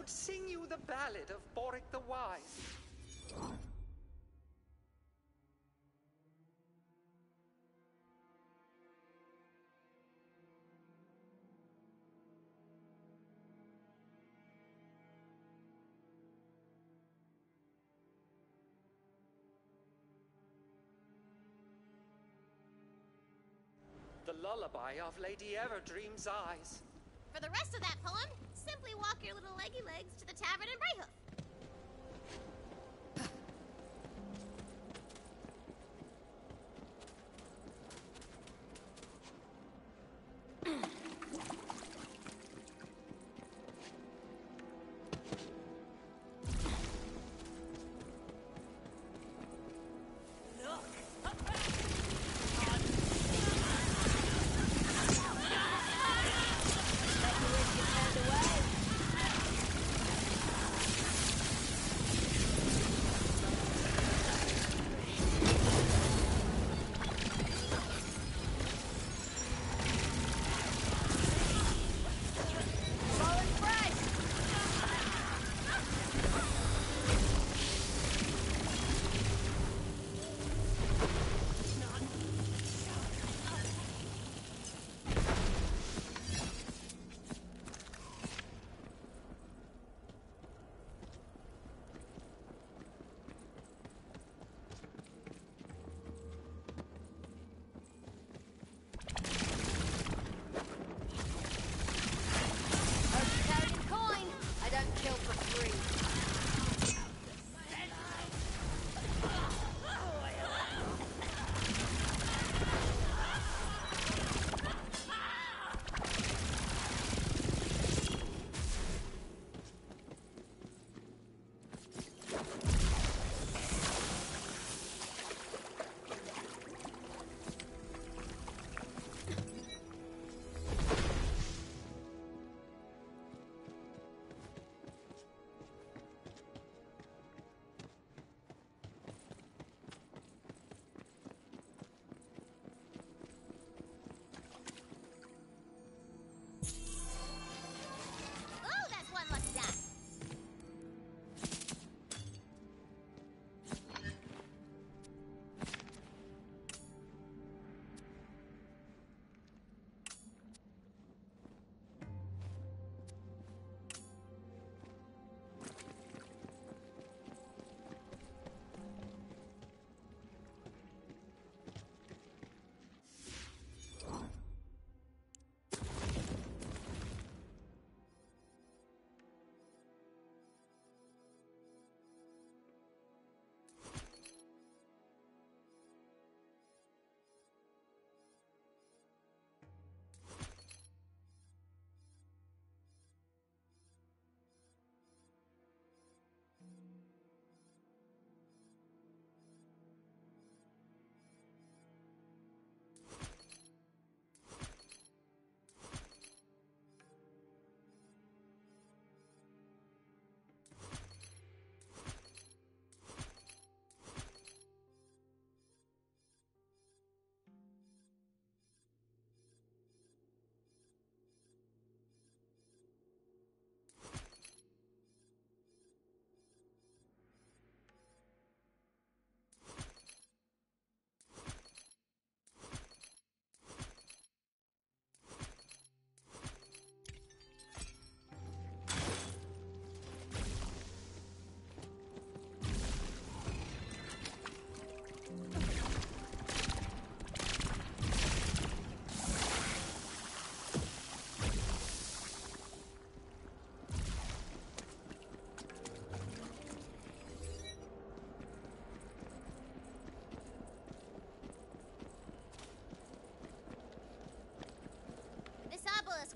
Would sing you the ballad of Boric the Wise. The lullaby of Lady Everdream's eyes. For the rest of that poem, simply walk your little leggy legs to the tavern in Brighthoof.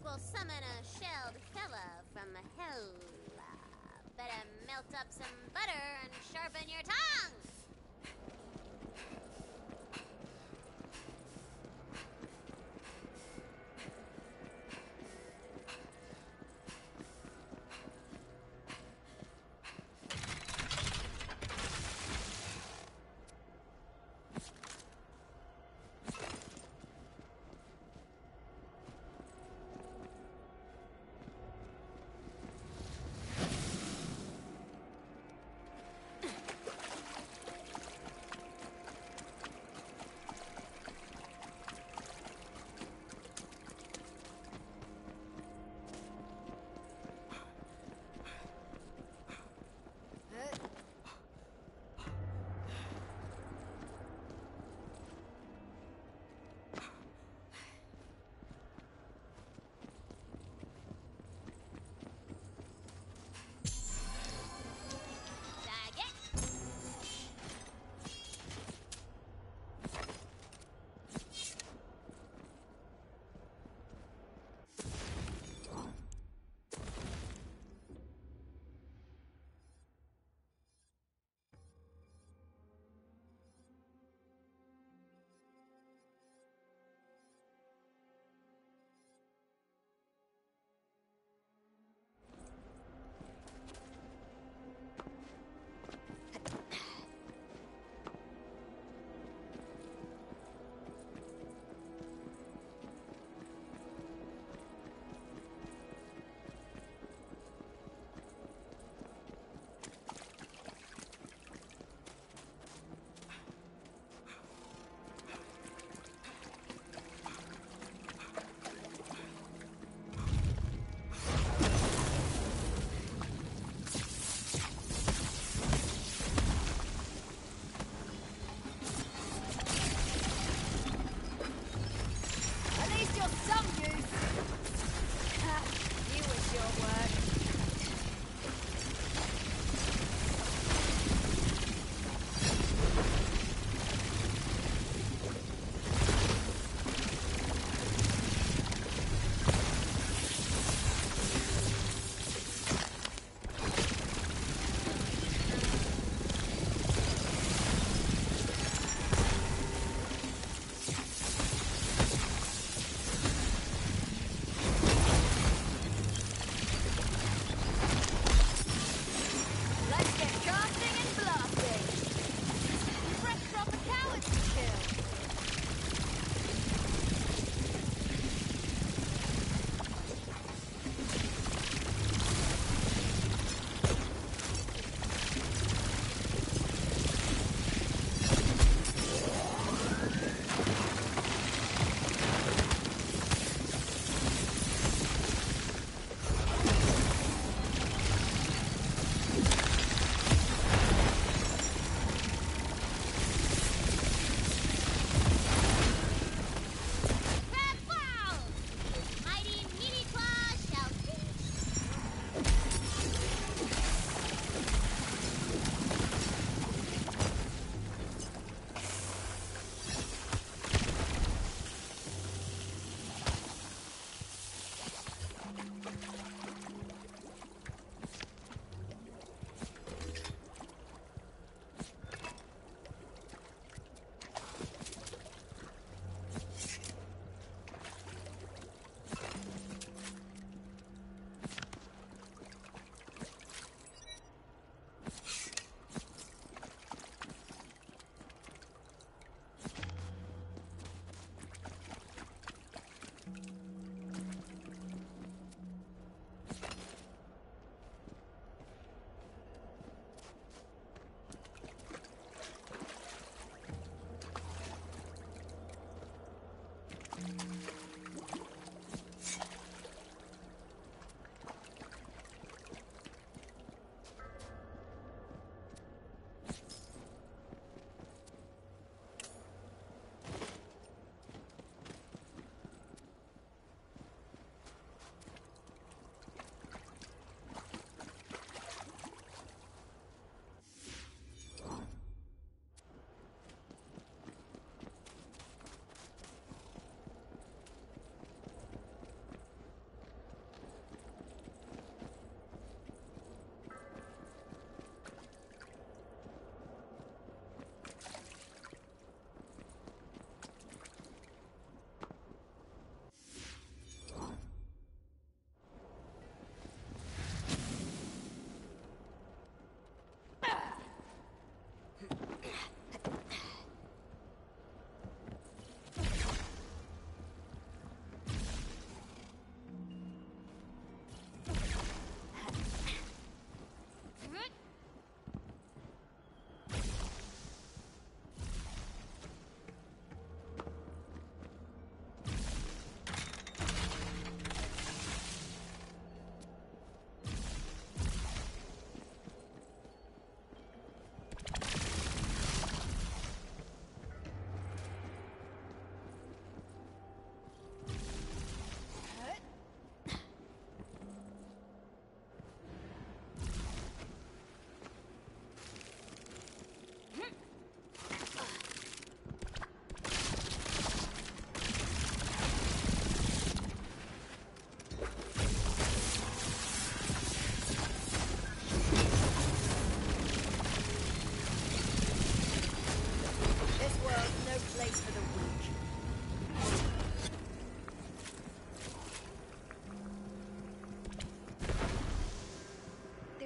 Will summon a shelled fella from hell. Better melt up some butter and sharpen your tongue.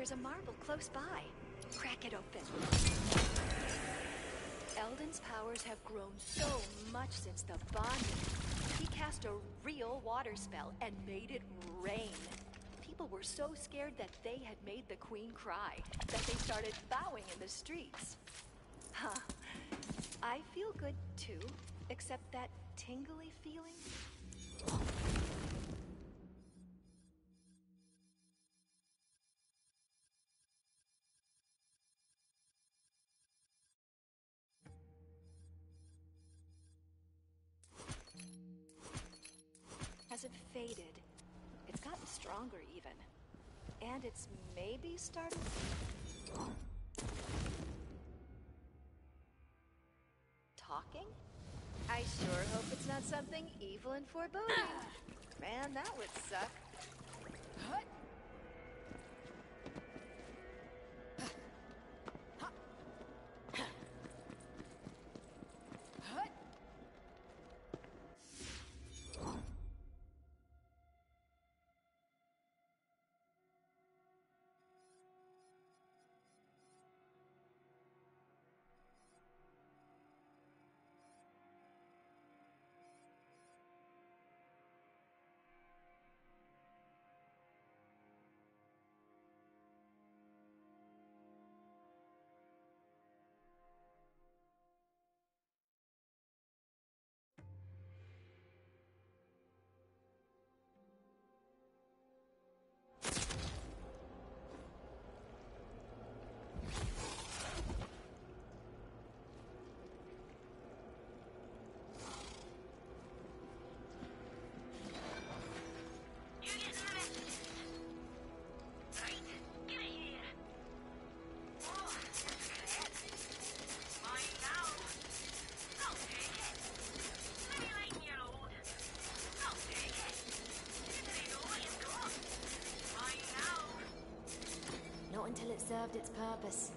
There's a marble close by. Crack it open. Eldon's powers have grown so much since the bonding. He cast a real water spell and made it rain. People were so scared that they had made the queen cry that they started bowing in the streets. Huh. I feel good too, except that tingly feeling. Hasn't faded. It's gotten stronger even. And it's maybe started... Talking? I sure hope it's not something evil and foreboding. (clears throat) Man, that would suck. Until it served its purpose.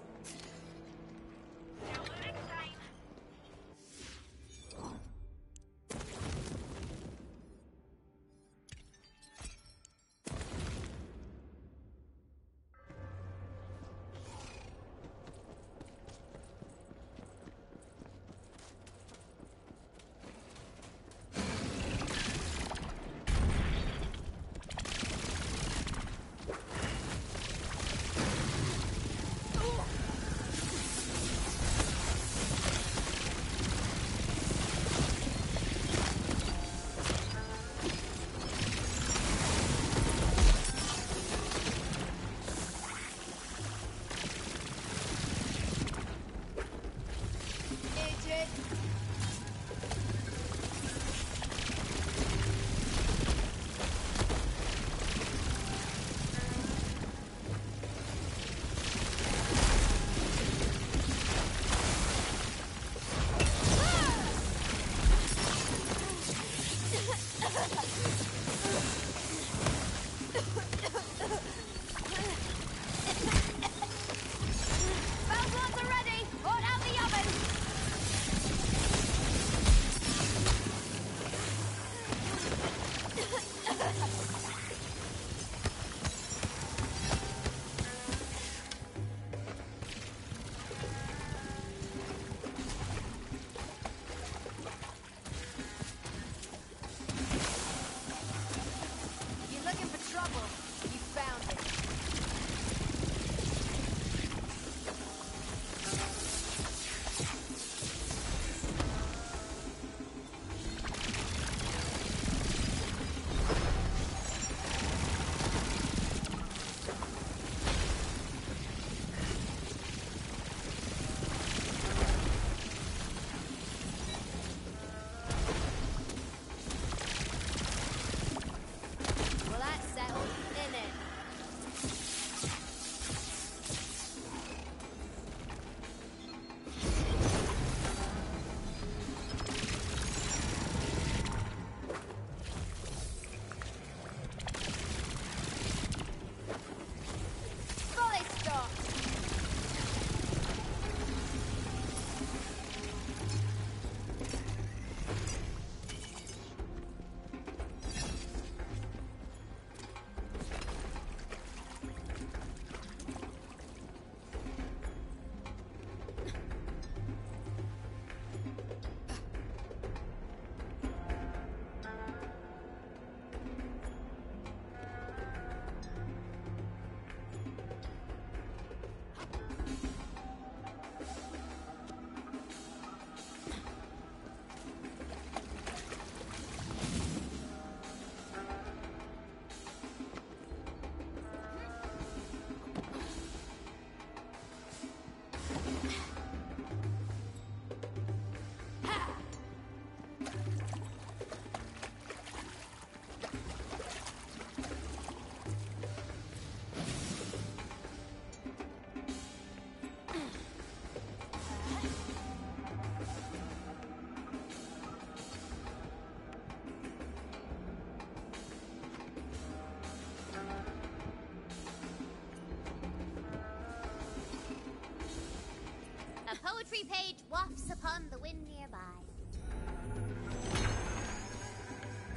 Poetry page wafts upon the wind nearby.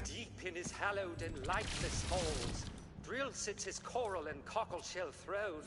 Deep in his hallowed and lightless halls, Drill sits his coral and cockleshell throne.